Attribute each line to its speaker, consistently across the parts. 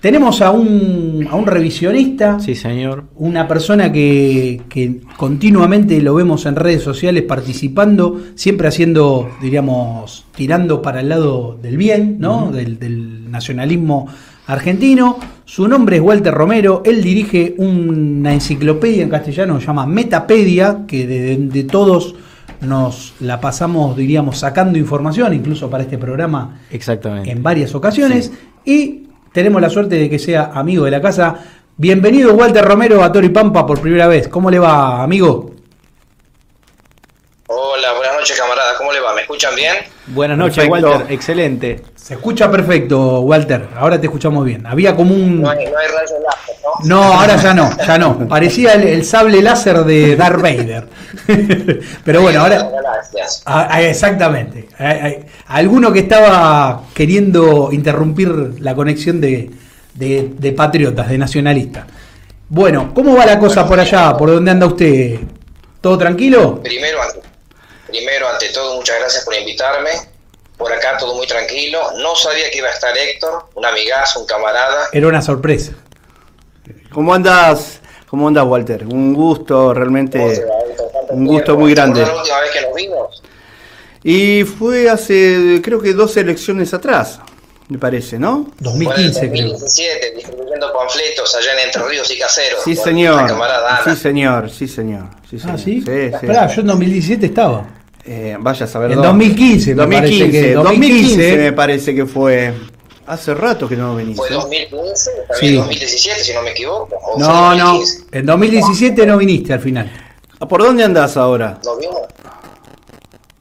Speaker 1: Tenemos a un, a un revisionista.
Speaker 2: Sí, señor.
Speaker 1: Una persona que, que, continuamente lo vemos en redes sociales participando, siempre haciendo, diríamos, tirando para el lado del bien, ¿no? del, del, nacionalismo argentino. Su nombre es Walter Romero. Él dirige una enciclopedia en castellano que se llama Metapedia, que de, de todos nos la pasamos, diríamos, sacando información, incluso para este programa.
Speaker 2: Exactamente.
Speaker 1: En varias ocasiones. Sí. Y tenemos la suerte de que sea amigo de la casa. Bienvenido Walter Romero a Tori Pampa por primera vez. ¿Cómo le va, amigo?
Speaker 3: Hola, buenas noches, camarada. ¿Cómo le va? ¿Me escuchan bien?
Speaker 2: Buenas noches, Perfecto. Walter. Excelente.
Speaker 1: Se escucha perfecto, Walter. Ahora te escuchamos bien. Había como un.
Speaker 3: No hay, no hay láser, ¿no?
Speaker 1: No, ahora ya no, ya no. Parecía el, el sable láser de Darth Vader. Pero bueno, ahora.
Speaker 3: Gracias.
Speaker 1: Ah, exactamente. Alguno que estaba queriendo interrumpir la conexión de, de, de patriotas, de nacionalistas. Bueno, ¿cómo va la cosa por allá? ¿Por dónde anda usted? ¿Todo tranquilo?
Speaker 3: Primero, ante, primero, ante todo, muchas gracias por invitarme. Por acá todo muy tranquilo. No sabía que iba a estar Héctor, un amigazo, un camarada.
Speaker 1: Era una sorpresa.
Speaker 4: ¿Cómo andas? ¿Cómo andas, Walter? Un gusto, realmente. Un gusto muy grande.
Speaker 3: ¿Fue la última vez que nos vimos?
Speaker 4: Y fue hace, creo que dos elecciones atrás, me parece, ¿no?
Speaker 1: 2015,
Speaker 3: Fue en 2017, distribuyendo panfletos allá en Entre Ríos y Caseros.
Speaker 4: Sí, señor. Sí, señor, sí, señor. Sí, señor.
Speaker 1: Ah, ¿sí?
Speaker 4: Sí, sí.
Speaker 1: Esperá, yo en 2017 estaba.
Speaker 4: Eh, vaya a saber
Speaker 1: En
Speaker 4: dónde.
Speaker 1: 2015, me
Speaker 4: 2015,
Speaker 1: parece que-
Speaker 4: 2015
Speaker 1: 2015
Speaker 4: me parece que fue. Hace rato que no venís.
Speaker 3: Fue
Speaker 4: ¿eh?
Speaker 3: 2015,
Speaker 1: Sí.
Speaker 3: también 2017, si no me equivoco. o
Speaker 1: No, no.
Speaker 3: 2015.
Speaker 1: En 2017 no viniste al final.
Speaker 4: Ah, ¿Por dónde andás ahora?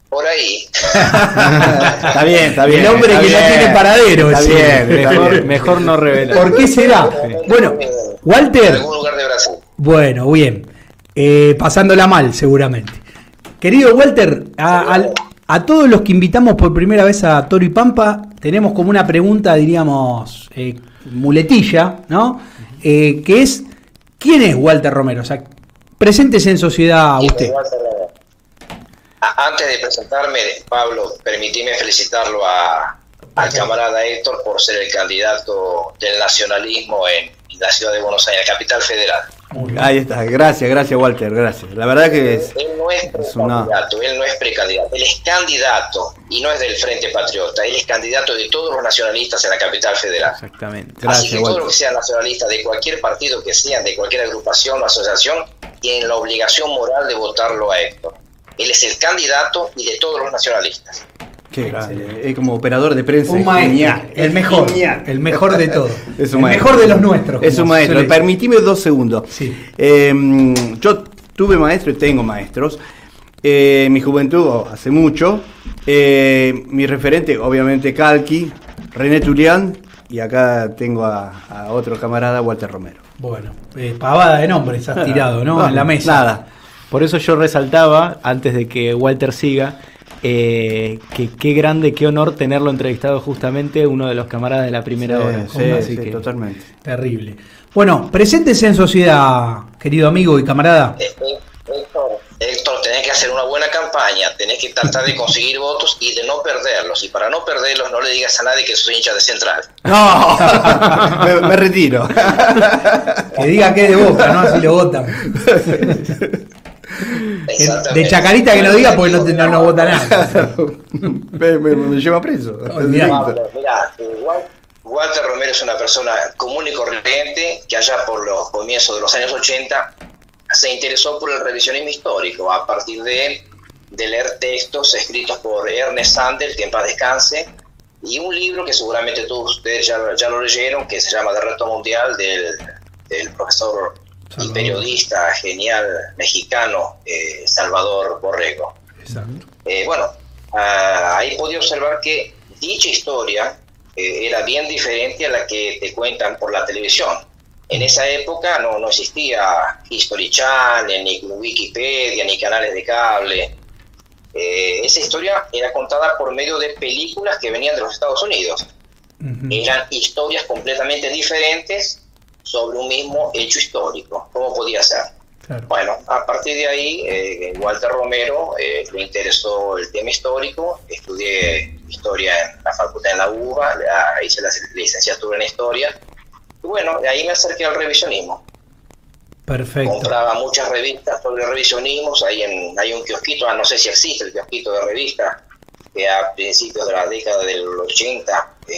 Speaker 3: Por ahí.
Speaker 4: está bien, está bien.
Speaker 1: El hombre
Speaker 4: está
Speaker 1: que no
Speaker 4: bien,
Speaker 1: tiene paradero,
Speaker 4: Está bien,
Speaker 2: Mejor, no revelar.
Speaker 1: ¿Por qué será? Bueno,
Speaker 3: En
Speaker 1: Walter.
Speaker 3: algún lugar de Brasil.
Speaker 1: Bueno, bien. Eh, pasándola mal, seguramente. Querido Walter, a, a todos los que invitamos por primera vez a Toro y Pampa, tenemos como una pregunta, diríamos, eh, muletilla, ¿no? Eh, que es, ¿quién es Walter Romero? O sea, preséntese en sociedad usted.
Speaker 3: A- Antes de presentarme, Pablo, permitime felicitarlo a, al camarada Héctor por ser el candidato del nacionalismo en la ciudad de Buenos Aires, capital federal.
Speaker 4: Ahí está, gracias, gracias Walter, gracias. La verdad que es,
Speaker 3: Él no es
Speaker 4: es una...
Speaker 3: precandidato, él no es precandidato, él es candidato y no es del Frente Patriota, él es candidato de todos los nacionalistas en la capital federal.
Speaker 2: Exactamente.
Speaker 3: Así
Speaker 4: Gracias,
Speaker 3: que todos
Speaker 4: Walter.
Speaker 3: los que sean nacionalistas de cualquier partido que sean, de cualquier agrupación o asociación, tienen la obligación moral de votarlo a Héctor. Él es el candidato y de todos los nacionalistas.
Speaker 4: Qué grande, es como operador de prensa.
Speaker 1: Un maestro,
Speaker 4: genial,
Speaker 1: el mejor,
Speaker 4: genial.
Speaker 1: el mejor de todos.
Speaker 4: Es un
Speaker 1: el
Speaker 4: maestro.
Speaker 1: mejor de los nuestros.
Speaker 4: Es un maestro.
Speaker 1: suele-
Speaker 4: Permitime dos segundos.
Speaker 1: Sí.
Speaker 4: Eh, yo tuve maestro y tengo maestros. Eh, en mi juventud, hace mucho. Eh, mi referente, obviamente, Calqui, René Tulián. Y acá tengo a, a otro camarada, Walter Romero.
Speaker 1: Bueno, eh, pavada de nombres has tirado, ¿no? en la mesa.
Speaker 4: Nada.
Speaker 2: Por eso yo resaltaba, antes de que Walter siga, eh, que qué grande, qué honor tenerlo entrevistado justamente uno de los camaradas de la primera
Speaker 4: Sí,
Speaker 2: hora.
Speaker 4: sí,
Speaker 2: Así
Speaker 4: sí,
Speaker 2: que-
Speaker 4: totalmente.
Speaker 1: Terrible. Bueno, preséntese en sociedad, querido amigo y camarada.
Speaker 3: Héctor, Héctor, tenés que hacer una buena campaña, tenés que tratar de conseguir votos y de no perderlos. Y para no perderlos, no le digas a nadie que sos hincha de Central.
Speaker 4: No, me, me retiro.
Speaker 1: Que diga que es de boca, ¿no? Así lo votan. De,
Speaker 3: Exactamente.
Speaker 1: de Chacarita que no diga porque no, no, no vota nada.
Speaker 4: me, me- me lleva preso.
Speaker 3: Pablo, mirá, Wal- Walter Romero es una persona común y corriente que allá por los comienzos de los años 80 se interesó por el revisionismo histórico a partir de, de leer textos escritos por Ernest Sandel, que en paz descanse, y un libro que seguramente todos ustedes ya, ya lo leyeron, que se llama De Reto Mundial, del, del profesor y periodista genial mexicano eh, Salvador Borrego. Eh, bueno, ah, ahí podía observar que dicha historia eh, era bien diferente a la que te cuentan por la televisión. En esa época no, no existía History Channel, ni Wikipedia, ni canales de cable. Eh, esa historia era contada por medio de películas que venían de los Estados Unidos. Eran historias completamente diferentes sobre un mismo hecho histórico. ¿Cómo podía ser?
Speaker 1: Claro.
Speaker 3: Bueno, a partir de ahí, eh, Walter Romero eh, le interesó el tema histórico, estudié historia en la facultad en la UBA, la- hice la licenciatura en historia bueno, de ahí me acerqué al revisionismo.
Speaker 1: Perfecto.
Speaker 3: Compraba muchas revistas sobre revisionismos, ahí en, hay un kiosquito, ah, no sé si existe el kiosquito de revistas, que a principios de la década del 80 eh,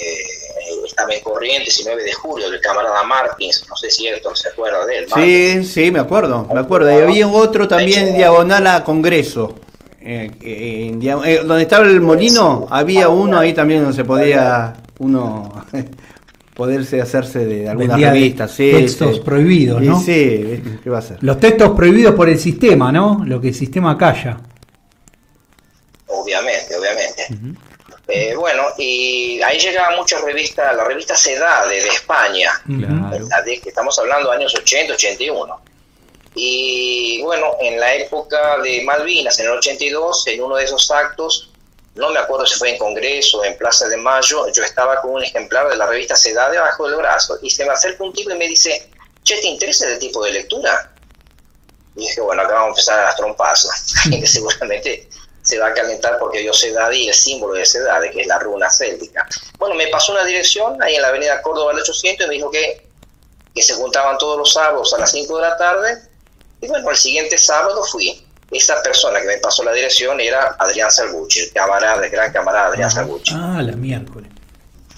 Speaker 3: estaba en Corrientes, 9 de julio, del camarada Martins, no sé si esto se acuerda de él.
Speaker 4: Sí, sí, me acuerdo, me acuerdo. Y había otro también diagonal a Congreso. Eh, en, eh, donde estaba el molino, había uno ahí también donde se podía uno poderse hacerse de alguna revista, sí,
Speaker 1: textos prohibidos, ¿no?
Speaker 4: Sí, ¿qué va a ser?
Speaker 1: Los textos prohibidos por el sistema, ¿no? Lo que el sistema calla.
Speaker 3: Obviamente. Eh, bueno, y ahí llegaban muchas revistas, la revista Sedade de España, de, que estamos hablando años 80, 81. Y bueno, en la época de Malvinas, en el 82, en uno de esos actos, no me acuerdo si fue en Congreso, en Plaza de Mayo, yo estaba con un ejemplar de la revista Sedad debajo del brazo y se me acerca un tipo y me dice, che, ¿te interesa el tipo de lectura? Y dije, bueno, acá vamos a empezar a las trompas, que seguramente se va a calentar porque yo Sedad y el símbolo de Sedad, que es la runa céltica. Bueno, me pasó una dirección ahí en la avenida Córdoba al 800 y me dijo que, que se juntaban todos los sábados a las 5 de la tarde. Y bueno, el siguiente sábado fui esa persona que me pasó la dirección era Adrián Salbucci, el camarada, gran camarada Adrián Salbucci.
Speaker 1: Ah, la miércoles.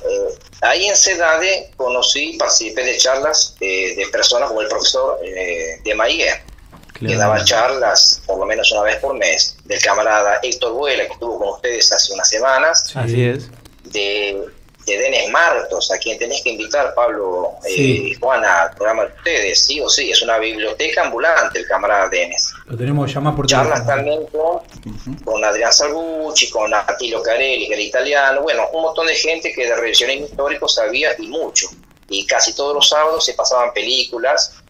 Speaker 3: Eh, ahí en CEDADE conocí, participé de charlas eh, de personas como el profesor eh, de Maíe, que daba charlas por lo menos una vez por mes, del camarada Héctor Vuela, que estuvo con ustedes hace unas semanas.
Speaker 2: Así es.
Speaker 3: De de Denis Martos, a quien tenés que invitar, Pablo y eh, Juana, al programa de ustedes, sí o sí, es una biblioteca ambulante el camarada Denis.
Speaker 1: Lo tenemos que llamar por
Speaker 3: Charlas también con, Adrián Salgucci, con Attilio Carelli, que era italiano, bueno, un montón de gente que de revisionismo histórico sabía y mucho. Y casi todos los sábados se pasaban películas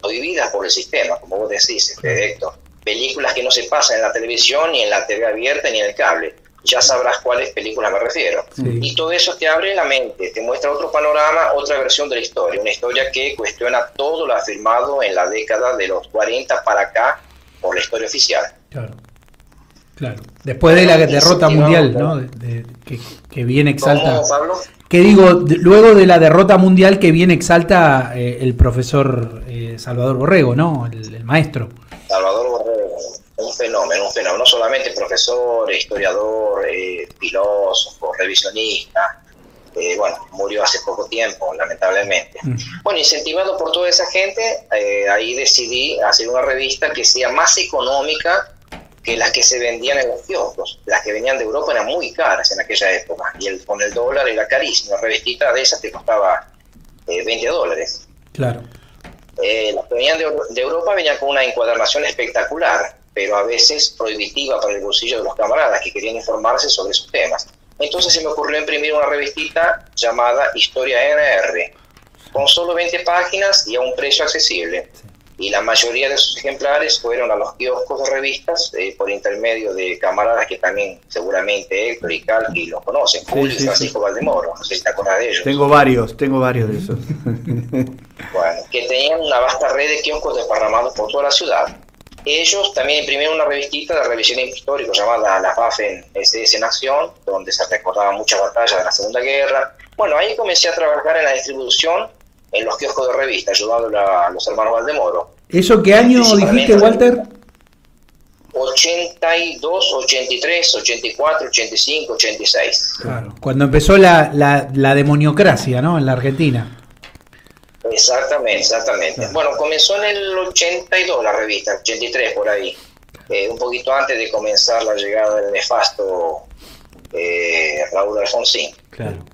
Speaker 3: prohibidas por el sistema, como vos decís, Héctor. Películas que no se pasan en la televisión, ni en la TV abierta, ni en el cable ya sabrás cuáles películas me refiero. Y todo eso te abre la mente, te muestra otro panorama, otra versión de la historia, una historia que cuestiona todo lo afirmado en la década de los 40 para acá por la historia oficial.
Speaker 1: Claro. Claro. Después de la derrota mundial, ¿no? que, bien exalta. Que digo, luego de la derrota mundial que bien exalta eh, el profesor eh, Salvador Borrego, ¿no? El, el maestro.
Speaker 3: Salvador un fenómeno, un fenómeno, no solamente profesor, historiador, eh, filósofo, revisionista, eh, bueno, murió hace poco tiempo, lamentablemente. Mm. Bueno, incentivado por toda esa gente, eh, ahí decidí hacer una revista que sea más económica que las que se vendían en los kioscos. Las que venían de Europa eran muy caras en aquella época, y el, con el dólar era carísimo. Una revistita de esas te costaba 20 dólares.
Speaker 1: Claro.
Speaker 3: Las que venían de, de Europa venían con una encuadernación espectacular pero a veces prohibitiva para el bolsillo de los camaradas que querían informarse sobre esos temas. Entonces se me ocurrió imprimir una revistita llamada Historia NR, con solo 20 páginas y a un precio accesible. Y la mayoría de sus ejemplares fueron a los kioscos de revistas eh, por intermedio de camaradas que también seguramente Héctor y Calqui los conocen, Julio y Francisco Valdemoro, no sé si te acuerdas de ellos.
Speaker 4: Tengo varios, tengo varios de esos.
Speaker 3: bueno, que tenían una vasta red de kioscos desparramados por toda la ciudad ellos también imprimieron una revistita de revisionismo histórico llamada La Waffen SS Nación, donde se recordaban muchas batallas de la Segunda Guerra. Bueno, ahí comencé a trabajar en la distribución en los kioscos de revistas, ayudando a los hermanos Valdemoro.
Speaker 1: ¿Eso qué año dijiste, Walter?
Speaker 3: 82, 83, 84, 85, 86.
Speaker 1: Claro, cuando empezó la, la, la demoniocracia, ¿no? En la Argentina.
Speaker 3: Exactamente, exactamente. Bueno, comenzó en el 82 la revista, 83 por ahí, eh, un poquito antes de comenzar la llegada del nefasto eh, Raúl Alfonsín.
Speaker 1: Claro.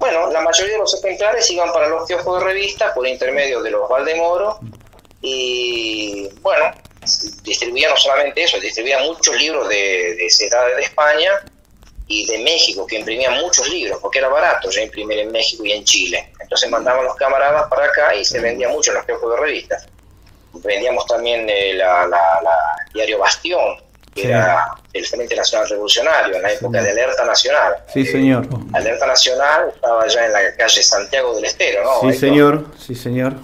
Speaker 3: Bueno, la mayoría de los ejemplares iban para los kioscos de revista por intermedio de los Valdemoro y bueno, distribuían no solamente eso, distribuían muchos libros de, de Ciudades de España y de México, que imprimían muchos libros, porque era barato ya imprimir en México y en Chile. Entonces mandaban los camaradas para acá y se vendía mucho en los kioscos de revistas. Vendíamos también el eh, diario Bastión, que era el Frente Nacional Revolucionario, en la época de Alerta Nacional.
Speaker 4: Sí, señor.
Speaker 3: Alerta Nacional estaba ya en la calle Santiago del Estero, ¿no?
Speaker 4: Sí, señor, sí, señor.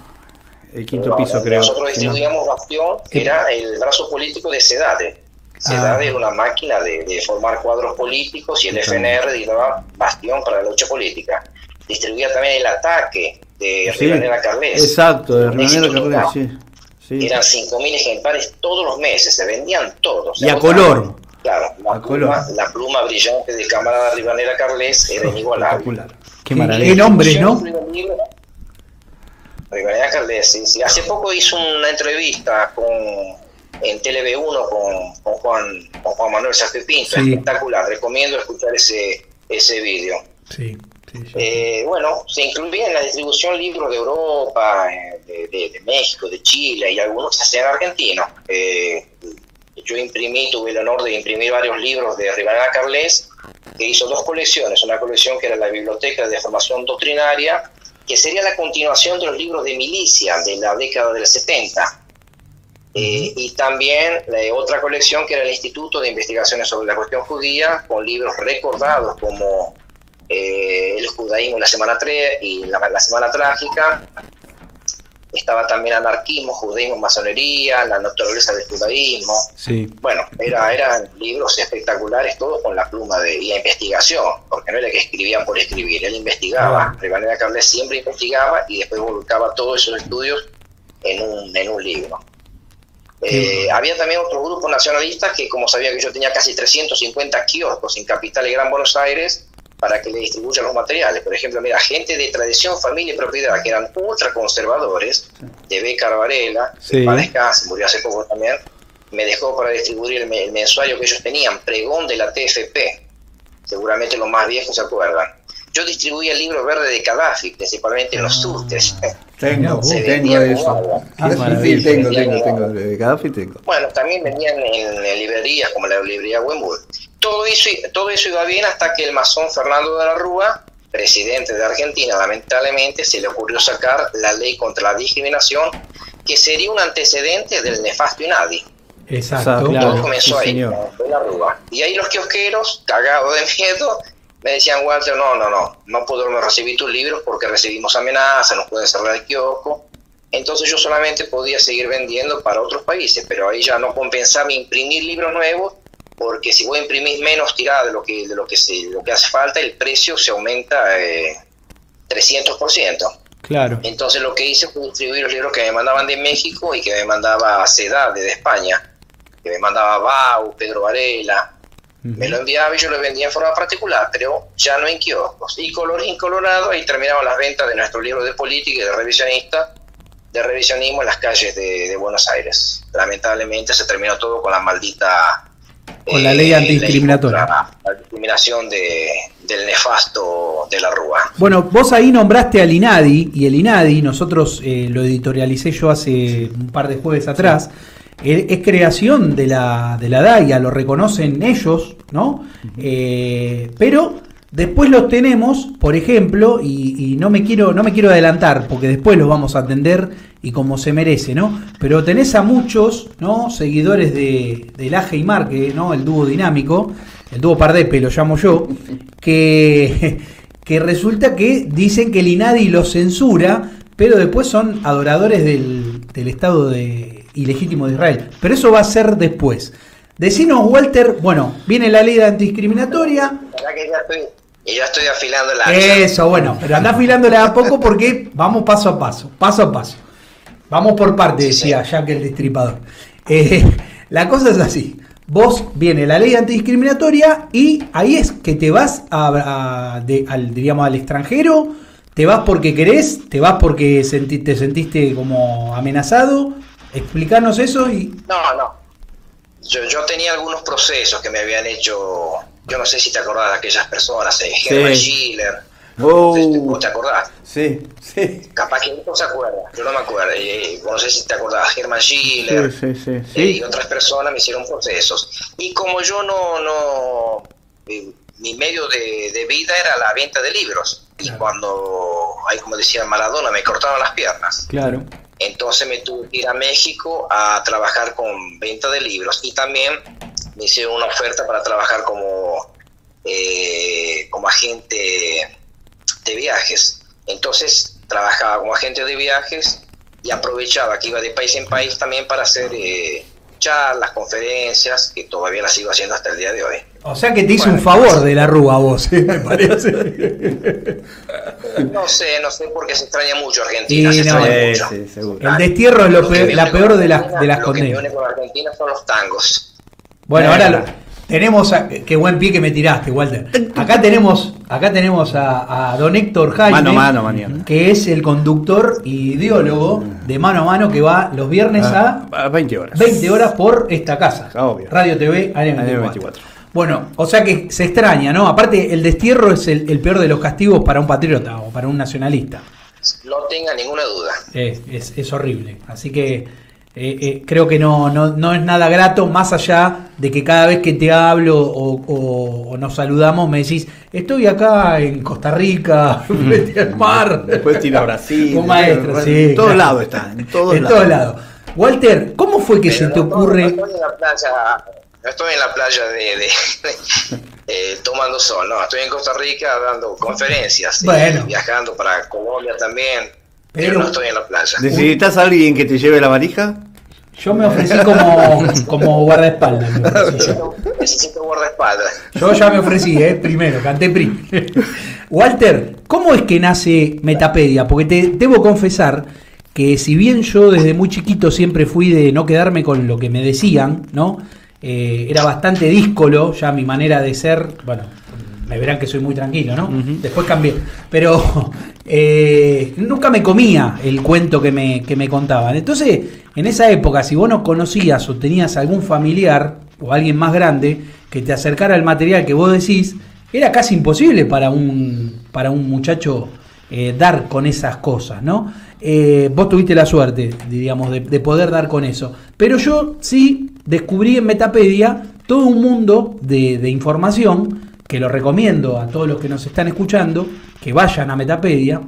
Speaker 4: El quinto piso, creo.
Speaker 3: Nosotros distribuíamos Bastión, que era el brazo político de Sedate CEDAD ah. era una máquina de, formar cuadros políticos y el FNR daba bastión para la lucha política. distribuía también El Ataque de sí, Rivanera Carles.
Speaker 4: Exacto, de Rivanera Carles, sí.
Speaker 3: Sí. Eran 5.000 ejemplares todos los meses, se vendían todos.
Speaker 4: Y a color.
Speaker 3: Claro, la, pluma, la pluma brillante del camarada Rivanera Carles era inigualable.
Speaker 1: Qué maravilla. Qué nombre, ¿no?
Speaker 3: Rivanera Carles, sí, sí. Hace poco hizo una entrevista con en TV1 con, con Juan, con Juan Manuel Sánchez Pinto, espectacular, recomiendo escuchar ese, ese vídeo.
Speaker 1: Sí,
Speaker 3: eh, bueno, se incluía en la distribución libros de Europa, eh, de, México, de Chile y algunos que se hacían argentinos. Eh, yo imprimí, tuve el honor de imprimir varios libros de Rivera Carles, que hizo dos colecciones, una colección que era la Biblioteca de Formación Doctrinaria, que sería la continuación de los libros de milicia de la década del 70 eh, y también la otra colección que era el Instituto de Investigaciones sobre la Cuestión Judía, con libros recordados como eh, El Judaísmo y la Semana, y la, Semana Trágica. Estaba también Anarquismo, Judaísmo, Masonería, La Naturaleza del Judaísmo.
Speaker 1: Sí.
Speaker 3: Bueno, era, eran libros espectaculares, todos con la pluma de y investigación, porque no era que escribía por escribir, él investigaba. De manera que siempre investigaba y después volcaba todos esos estudios en un, en un libro. Eh, había también otro grupo nacionalista que, como sabía que yo tenía casi 350 kioscos en Capital y Gran Buenos Aires, para que le distribuyan los materiales. Por ejemplo, mira, gente de tradición, familia y propiedad, que eran ultra conservadores, de Beca Varela, sí. murió hace poco también, me dejó para distribuir el, el mensuario que ellos tenían, Pregón de la TFP. Seguramente los más viejos se acuerdan. Yo distribuía el libro verde de Gaddafi, principalmente en los surtes.
Speaker 4: Ah, tengo, tengo eso. Ah, sí, tengo, tengo, tengo, Gaddafi tengo.
Speaker 3: Bueno, también venían en, librerías como la librería Wembull. Todo eso, todo eso iba bien hasta que el masón Fernando de la Rúa, presidente de Argentina, lamentablemente se le ocurrió sacar la ley contra la discriminación, que sería un antecedente del nefasto INADI.
Speaker 1: Exacto.
Speaker 3: Todo comenzó ahí, de la Rúa. Y ahí los kiosqueros, cagados de miedo, me decían, Walter, no, no, no, no podemos recibir tus libros porque recibimos amenazas, nos pueden cerrar el kiosco. Entonces yo solamente podía seguir vendiendo para otros países, pero ahí ya no compensaba imprimir libros nuevos porque si vos imprimís menos tirada de lo que, de lo que, se, lo que hace falta, el precio se aumenta eh, 300%.
Speaker 1: Claro.
Speaker 3: Entonces lo que hice fue distribuir los libros que me mandaban de México y que me mandaba CEDAD de España, que me mandaba Bau, Pedro Varela, me lo enviaba y yo lo vendía en forma particular, pero ya no en kioscos. Y color incolorado, ahí terminaban las ventas de nuestro libro de política y de revisionista, de revisionismo en las calles de, Buenos Aires. Lamentablemente se terminó todo con la maldita...
Speaker 1: Con la ley eh, antidiscriminatoria.
Speaker 3: La, discriminación de, del nefasto de la Rúa.
Speaker 1: Bueno, vos ahí nombraste al INADI, y el INADI, nosotros eh, lo editorialicé yo hace un par de jueves atrás, es creación de la, de la DAIA, lo reconocen ellos, ¿no? Eh, pero después los tenemos, por ejemplo, y, no, me quiero, no me quiero adelantar, porque después los vamos a atender y como se merece, ¿no? Pero tenés a muchos, ¿no? Seguidores de, del Aje y Marque, ¿no? El dúo dinámico, el dúo Pardepe lo llamo yo, que, que resulta que dicen que el INADI los censura, pero después son adoradores del, del Estado ilegítimo de Israel. Pero eso va a ser después. Decinos, Walter, bueno, viene la ley de antidiscriminatoria.
Speaker 3: Y ya estoy afilando la.
Speaker 1: Eso, bueno, pero anda afilándola a poco porque vamos paso a paso, paso a paso. Vamos por parte, decía Jack el Destripador. Eh, la cosa es así. Vos viene la ley antidiscriminatoria y ahí es que te vas a, al, diríamos, al extranjero, te vas porque querés, te vas porque te sentiste como amenazado, Explícanos eso y...
Speaker 3: No, no. Yo, yo tenía algunos procesos que me habían hecho, yo no sé si te acordás de aquellas personas, eh, Herman Schiller.
Speaker 4: ¿Vos
Speaker 3: te acordás?
Speaker 4: Sí, sí.
Speaker 3: Capaz que no se acuerda, yo no me acuerdo. Eh, no sé si te acordás, Herman Schiller
Speaker 4: sí, sí,
Speaker 3: sí, y otras personas me hicieron procesos. Y como yo no, no mi medio de, de, vida era la venta de libros. Y cuando, ahí como decía Maradona, me cortaron las piernas.
Speaker 1: Claro.
Speaker 3: Entonces me tuve que ir a México a trabajar con venta de libros y también me hicieron una oferta para trabajar como, eh, como agente de viajes. Entonces trabajaba como agente de viajes y aprovechaba que iba de país en país también para hacer eh, charlas, conferencias, que todavía las sigo haciendo hasta el día de hoy.
Speaker 1: O sea que te hice un favor de la rúa vos, me parece.
Speaker 3: No sé, no sé porque se extraña mucho Argentina.
Speaker 1: Y
Speaker 3: se
Speaker 1: no,
Speaker 3: extraña
Speaker 4: Sí,
Speaker 3: mucho.
Speaker 4: sí, seguro.
Speaker 1: El destierro es lo
Speaker 3: Lo
Speaker 1: peor- la peor de las, de las
Speaker 3: Lo que me
Speaker 1: condenas.
Speaker 3: une con Argentina son los tangos.
Speaker 1: Bueno, ahora lo- tenemos a- qué buen pie que me tiraste, Walter. Acá tenemos, acá tenemos a, a don Héctor Jaime,
Speaker 4: Mano a mano, mañana.
Speaker 1: que es el conductor y ideólogo de mano a mano que va los viernes
Speaker 4: Ah,
Speaker 1: a
Speaker 4: a 20 horas.
Speaker 1: 20 horas por esta casa.
Speaker 4: Ah, obvio.
Speaker 1: Radio TV AM24.
Speaker 4: AM24.
Speaker 1: Bueno, o sea que se extraña, ¿no? Aparte, el destierro es el, el peor de los castigos para un patriota o para un nacionalista.
Speaker 3: No tenga ninguna duda.
Speaker 1: Es, es- es horrible. Así que eh, eh, creo que no, no, no es nada grato, más allá de que cada vez que te hablo o, o- o nos saludamos me decís, estoy acá en Costa Rica, frente al mar.
Speaker 4: Después tira a Brasil.
Speaker 1: Un maestro, sí.
Speaker 4: En todos
Speaker 1: claro.
Speaker 4: lados está. En todos
Speaker 1: En
Speaker 4: lados.
Speaker 1: Walter, ¿cómo fue que
Speaker 3: Pero
Speaker 1: se te
Speaker 3: no-
Speaker 1: ocurre?
Speaker 3: No, estoy en la playa, no estoy en la playa de, de- eh, tomando sol, no, estoy en Costa Rica dando conferencias
Speaker 1: Bueno.
Speaker 3: viajando para Colombia también, pero,
Speaker 1: Pero-
Speaker 3: no estoy en la playa.
Speaker 4: ¿Necesitas a alguien que te lleve la varija?
Speaker 1: Yo me ofrecí como, como guardaespaldas.
Speaker 3: Necesito, necesito guardaespaldas.
Speaker 1: Yo ya me ofrecí, ¿eh? primero, canté pri. Walter, ¿cómo es que nace Metapedia? Porque te debo confesar que si bien yo desde muy chiquito siempre fui de no quedarme con lo que me decían, ¿no? Eh, era bastante díscolo ya mi manera de ser, bueno, me verán que soy muy tranquilo, ¿no? Después cambié. Pero eh, nunca me comía el cuento que me, que me contaban. Entonces, en esa época, si vos no conocías o tenías algún familiar o alguien más grande que te acercara al material que vos decís, era casi imposible para un, para un muchacho eh, dar con esas cosas, ¿no? Eh, vos tuviste la suerte, diríamos, de, de poder dar con eso. Pero yo sí descubrí en Metapedia todo un mundo de, de información que lo recomiendo a todos los que nos están escuchando, que vayan a Metapedia,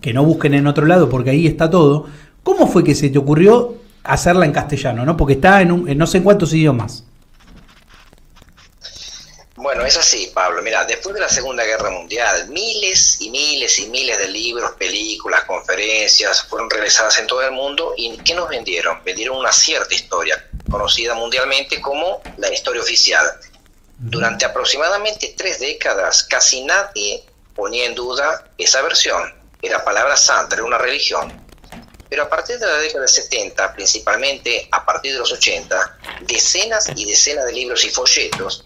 Speaker 1: que no busquen en otro lado porque ahí está todo. ¿Cómo fue que se te ocurrió hacerla en castellano? ¿no? Porque está en, un- en no sé cuántos idiomas.
Speaker 3: Bueno, es así, Pablo. Mira, después de la Segunda Guerra Mundial, miles y miles y miles de libros, películas, conferencias fueron realizadas en todo el mundo y ¿qué nos vendieron? Vendieron una cierta historia, conocida mundialmente como la historia oficial. Durante aproximadamente tres décadas, casi nadie ponía en duda esa versión. Era palabra santa, era una religión. Pero a partir de la década del 70, principalmente a partir de los 80, decenas y decenas de libros y folletos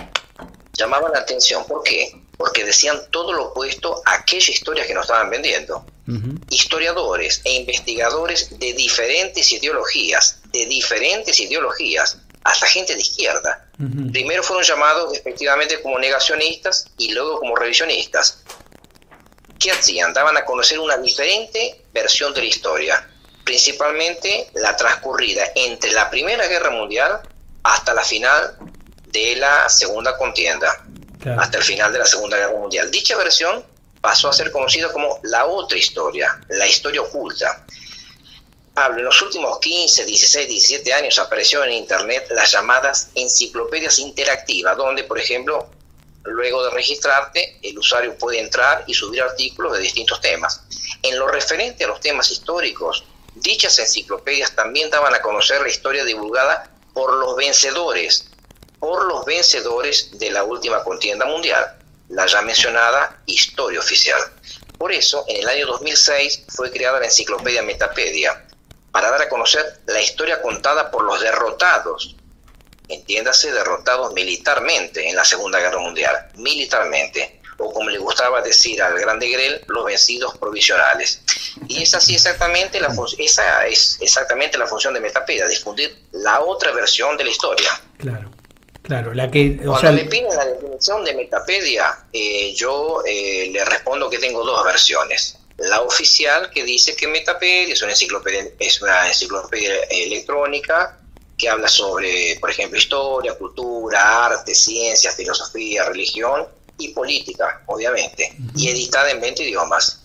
Speaker 3: llamaban la atención. ¿Por qué? Porque decían todo lo opuesto a aquella historia que nos estaban vendiendo. Historiadores e investigadores de diferentes ideologías, de diferentes ideologías, hasta gente de izquierda.
Speaker 1: Ujú.
Speaker 3: Primero fueron llamados efectivamente como negacionistas y luego como revisionistas. ¿Qué hacían? Daban a conocer una diferente versión de la historia, principalmente la transcurrida entre la Primera Guerra Mundial hasta la final de la Segunda Contienda,
Speaker 1: Claro.
Speaker 3: hasta el final de la Segunda Guerra Mundial. Dicha versión pasó a ser conocida como la otra historia, la historia oculta. Pablo, en los últimos 15, 16, 17 años apareció en Internet las llamadas enciclopedias interactivas, donde, por ejemplo, luego de registrarte, el usuario puede entrar y subir artículos de distintos temas. En lo referente a los temas históricos, dichas enciclopedias también daban a conocer la historia divulgada por los vencedores, por los vencedores de la última contienda mundial, la ya mencionada historia oficial. Por eso, en el año 2006 fue creada la enciclopedia Metapedia, para dar a conocer la historia contada por los derrotados, entiéndase, derrotados militarmente en la Segunda Guerra Mundial, militarmente, o como le gustaba decir al grande Grell, los vencidos provisionales. Y es así exactamente la esa es exactamente la función de Metapedia, difundir la otra versión de la historia.
Speaker 1: Claro. Claro, la que. O
Speaker 3: Cuando
Speaker 1: sea,
Speaker 3: me piden la definición de Metapedia, eh, yo eh, le respondo que tengo dos versiones. La oficial que dice que Metapedia es una enciclopedia, es una enciclopedia electrónica que habla sobre, por ejemplo, historia, cultura, arte, ciencia, filosofía, religión y política, obviamente, y editada en 20 idiomas.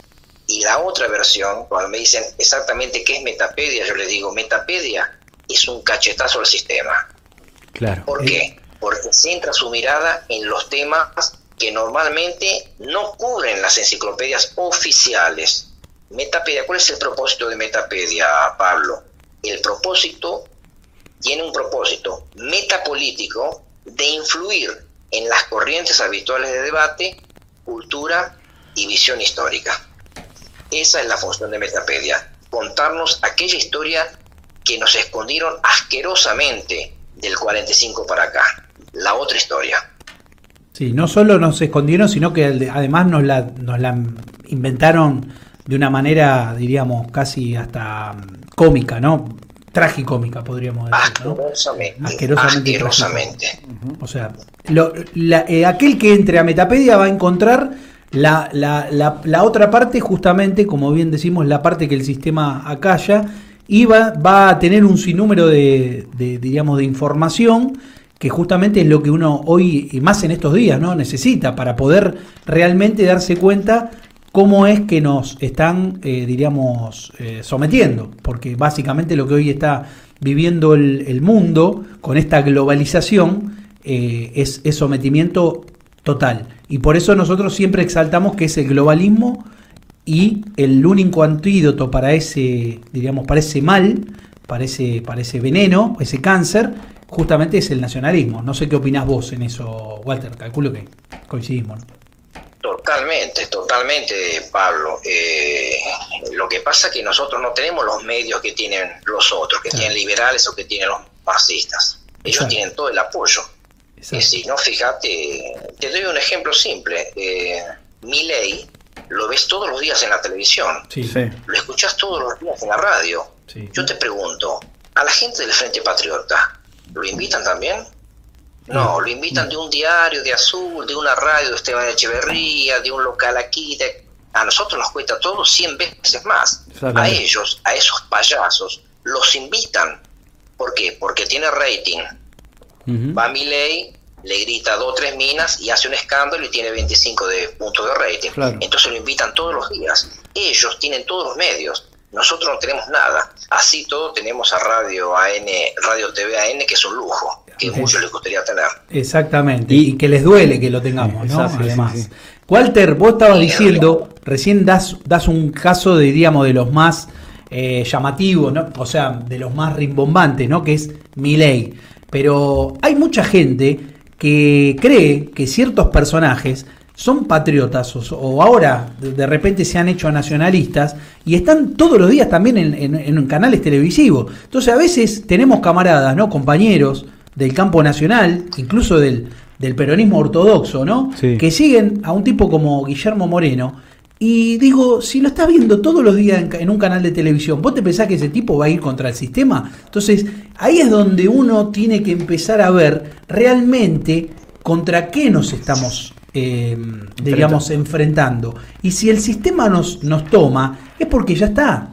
Speaker 3: Y la otra versión, cuando me dicen exactamente qué es Metapedia, yo les digo, Metapedia es un cachetazo al sistema.
Speaker 2: Claro.
Speaker 3: ¿Por qué? Porque centra su mirada en los temas que normalmente no cubren las enciclopedias oficiales. Metapedia, ¿cuál es el propósito de Metapedia, Pablo? El propósito tiene un propósito metapolítico de influir en las corrientes habituales de debate, cultura y visión histórica. Esa es la función de Metapedia, contarnos aquella historia que nos escondieron asquerosamente del 45 para acá, la otra historia.
Speaker 1: Sí, no solo nos escondieron, sino que además nos la, nos la inventaron de una manera, diríamos, casi hasta mm, cómica, ¿no? Tragicómica, podríamos decir. ¿no?
Speaker 3: Asquerosamente. Asquerosamente.
Speaker 1: O sea, eh, aquel que entre a Metapedia va a encontrar la, la, la, otra parte, justamente, como bien decimos, la parte que el sistema acalla, y va, va a tener un sinnúmero de, de, digamos, de información que justamente es lo que uno hoy, y más en estos días, ¿no? necesita para poder realmente darse cuenta cómo es que nos están, eh, diríamos, eh, sometiendo, porque básicamente lo que hoy está viviendo el, mundo con esta globalización eh, es, es, sometimiento total. Y por eso nosotros siempre exaltamos que es el globalismo y el único antídoto para ese, diríamos, para ese mal, para ese, para ese veneno, ese cáncer, justamente es el nacionalismo. No sé qué opinás vos en eso, Walter, calculo que coincidimos.
Speaker 3: Totalmente, totalmente, Pablo. Eh, lo que pasa es que nosotros no tenemos los medios que tienen los otros, que tienen liberales o que tienen los fascistas. Ellos tienen todo el apoyo. Y si no, fíjate, te doy un ejemplo simple. Eh, mi ley lo ves todos los días en la televisión, lo escuchas todos los días en la radio. Yo te pregunto, a la gente del Frente Patriota, ¿Lo invitan también? No, lo invitan de un diario de Azul, de una radio de Esteban Echeverría, de un local aquí. A nosotros nos cuesta todo 100 veces más. A ellos, a esos payasos, los invitan. ¿Por qué? Porque tiene rating. Va mi ley, le grita dos o tres minas y hace un escándalo y tiene 25 de puntos de rating. Entonces lo invitan todos los días. Ellos tienen todos los medios. Nosotros no tenemos nada. Así todo tenemos a Radio AN, Radio TV AN, que es un lujo, que a muchos les gustaría tener.
Speaker 1: Exactamente, y, que les duele que lo tengamos, ¿no? Además. Walter, vos estabas diciendo, recién das, das un caso, diríamos, de los más eh, llamativos, ¿no? o sea, de los más rimbombantes, ¿no? Que es mi ley. Pero hay mucha gente que cree que ciertos personajes son patriotas o, ahora de repente se han hecho nacionalistas y están todos los días también en, canales televisivos. Entonces a veces tenemos camaradas, ¿no? Compañeros del campo nacional, incluso del, del peronismo ortodoxo, ¿no? Que siguen a un tipo como Guillermo Moreno. Y digo, si lo estás viendo todos los días en, en, un canal de televisión, ¿vos te pensás que ese tipo va a ir contra el sistema? Entonces, ahí es donde uno tiene que empezar a ver realmente contra qué nos estamos eh, digamos, enfrentando. Y si el sistema nos, nos toma, es porque ya está,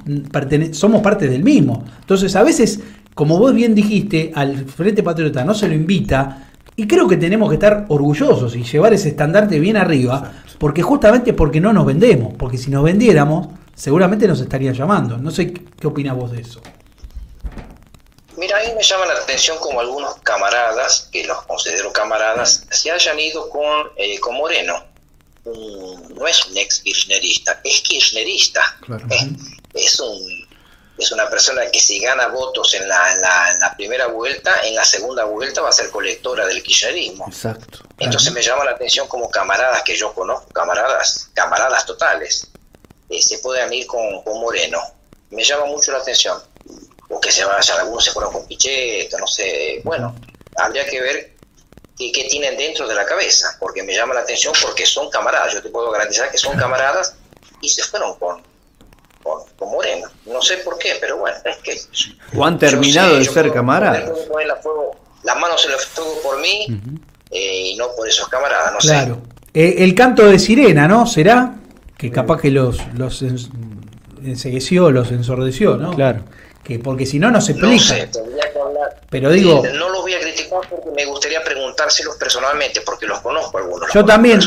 Speaker 1: somos parte del mismo. Entonces, a veces, como vos bien dijiste, al Frente Patriota no se lo invita, y creo que tenemos que estar orgullosos y llevar ese estandarte bien arriba, porque justamente porque no nos vendemos, porque si nos vendiéramos, seguramente nos estarían llamando. No sé qué opinas vos de eso.
Speaker 3: Mira, a mí me llama la atención como algunos camaradas, que los considero camaradas, se hayan ido con, eh, con Moreno. no es un ex kirchnerista, es kirchnerista. Eh, es, un, es una persona que si gana votos en la, en, la, primera vuelta, en la segunda vuelta va a ser colectora del kirchnerismo. Exacto. Entonces me llama la atención como camaradas que yo conozco, camaradas, camaradas totales, eh, se pueden ir con, con Moreno. Me llama mucho la atención o que se vayan, algunos se fueron con Pichetto, no sé, bueno, habría que ver qué, qué, tienen dentro de la cabeza, porque me llama la atención porque son camaradas, yo te puedo garantizar que son camaradas y se fueron con, con, Moreno, no sé por qué, pero bueno, es que...
Speaker 4: ¿O han terminado de ser camaradas?
Speaker 3: Las manos se lo fuego por mí eh, y no por esos camaradas, no claro.
Speaker 1: Eh, el canto de sirena, ¿no? ¿Será? Que capaz que los, los ensegueció, los ensordeció, ¿no?
Speaker 2: Claro
Speaker 1: que porque si no no se explica. Pero digo,
Speaker 3: no los voy a criticar porque me gustaría preguntárselos personalmente porque los conozco algunos.
Speaker 1: Yo también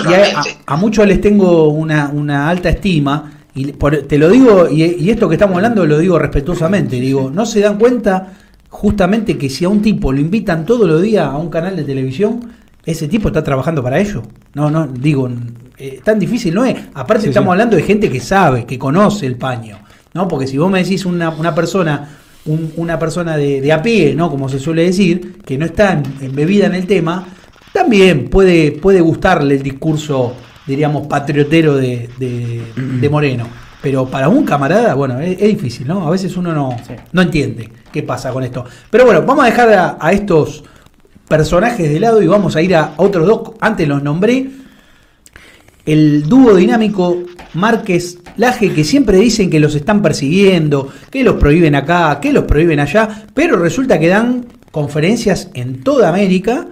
Speaker 1: a, muchos les tengo una, una alta estima y te lo digo y, esto que estamos hablando lo digo respetuosamente, digo, no se dan cuenta justamente que si a un tipo lo invitan todos los días a un canal de televisión, ese tipo está trabajando para ello. No, no, digo, eh, tan difícil no es. Aparte estamos hablando de gente que sabe, que conoce el paño. ¿No? Porque si vos me decís una, una persona, una persona de, a pie, ¿no? Como se suele decir, que no está embebida en el tema, también puede, puede gustarle el discurso, diríamos, patriotero de, de, Moreno. pero para un camarada, bueno, es, es difícil, ¿no? A veces uno no, no entiende qué pasa con esto. Pero bueno, vamos a dejar a, a estos personajes de lado y vamos a ir a otros dos. Antes los nombré. El dúo dinámico Márquez Laje, que siempre dicen que los están persiguiendo, que los prohíben acá, que los prohíben allá, pero resulta que dan conferencias en toda América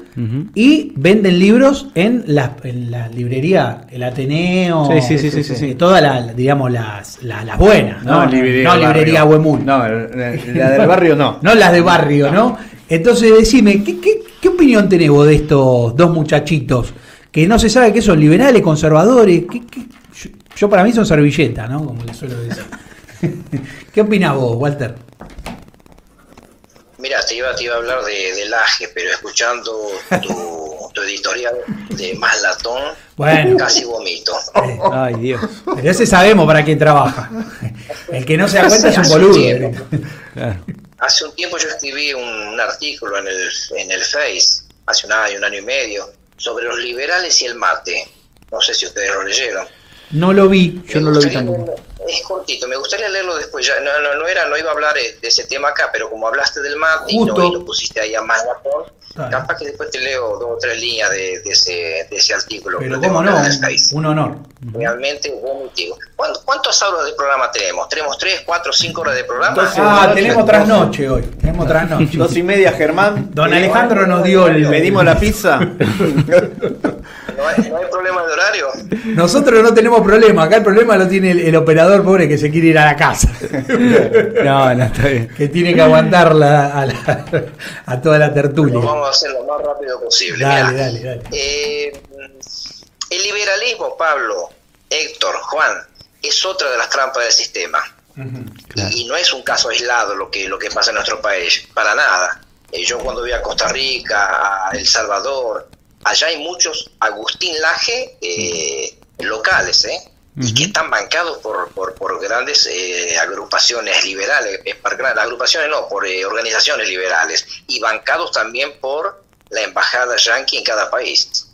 Speaker 1: y venden libros en la, en la librería, el Ateneo,
Speaker 2: Sí, sí, sí, sí, sí, sí.
Speaker 1: todas las, digamos, las, las, las buenas, ¿no?
Speaker 4: No, librería
Speaker 1: no librería. Huemul.
Speaker 4: No, la, la del barrio no.
Speaker 1: No las de barrio, ¿no? Entonces decime, ¿qué, qué, qué opinión tenés vos de estos dos muchachitos? Que no se sabe qué son liberales, conservadores. ¿Qué, qué? Yo, yo para mí son servilletas, ¿no? Como les suelo decir. ¿Qué opinás vos, Walter?
Speaker 3: Mira, te iba, te iba a hablar de, de Laje, pero escuchando tu, tu editorial de Más Latón,
Speaker 1: Bueno.
Speaker 3: casi vomito.
Speaker 2: Ay, Dios.
Speaker 1: Pero ese sabemos para quién trabaja. El que no se da cuenta es un
Speaker 3: Hace
Speaker 1: boludo.
Speaker 2: Claro.
Speaker 3: Hace un tiempo yo escribí un, un artículo en el, en el Face, hace un año, un año y medio, sobre los liberales y el mate. No sé si ustedes lo leyeron.
Speaker 1: No lo vi, yo
Speaker 3: Me
Speaker 1: no lo vi tampoco.
Speaker 3: Es cortito, me gustaría leerlo después. Ya, no, no, no, era, no iba a hablar eh, de ese tema acá, pero como hablaste del mate y, no, y lo pusiste ahí a
Speaker 1: Claro.
Speaker 3: capaz que después te leo dos o tres líneas de, de ese, de ese artículo.
Speaker 1: Pero cómo no, un honor.
Speaker 3: Realmente vomitivo. ¿Cuánto- ¿Cuántas horas de programa tenemos? ¿Tenemos tres, cuatro, cinco horas de programa?
Speaker 4: Entonces-
Speaker 1: Ah, tenemos trasnoche hoy. Tenemos trasnoche.
Speaker 4: Dos y media, Germán.
Speaker 1: Don Alejandro nos dio el.
Speaker 4: Pedimos la pizza.
Speaker 3: ¿No hay, no hay problema de horario?
Speaker 1: Nosotros no tenemos problema. Acá el problema lo tiene el, el operador pobre que se quiere ir a la casa.
Speaker 2: No, no, está bien.
Speaker 1: que tiene que aguantar la- a, la- a toda la tertulia.
Speaker 3: Lo vamos a hacer lo más rápido posible.
Speaker 1: Dale,
Speaker 3: Mirá,
Speaker 1: dale, dale.
Speaker 3: eh, el liberalismo, Pablo, Héctor, Juan, es otra de las trampas del sistema. Y, y no es un caso aislado lo que, lo que pasa en nuestro país, para nada. Eh, yo cuando voy a Costa Rica, a El Salvador, allá hay muchos Agustín Laje eh, locales, ¿eh? Y que están bancados por, por, por grandes eh, agrupaciones liberales, eh, agrupaciones no, por eh, organizaciones liberales, y bancados también por la embajada yanqui en cada país.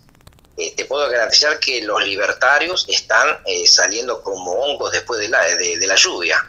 Speaker 3: Eh, te puedo garantizar que los libertarios están eh, saliendo como hongos después de la, de, de la lluvia,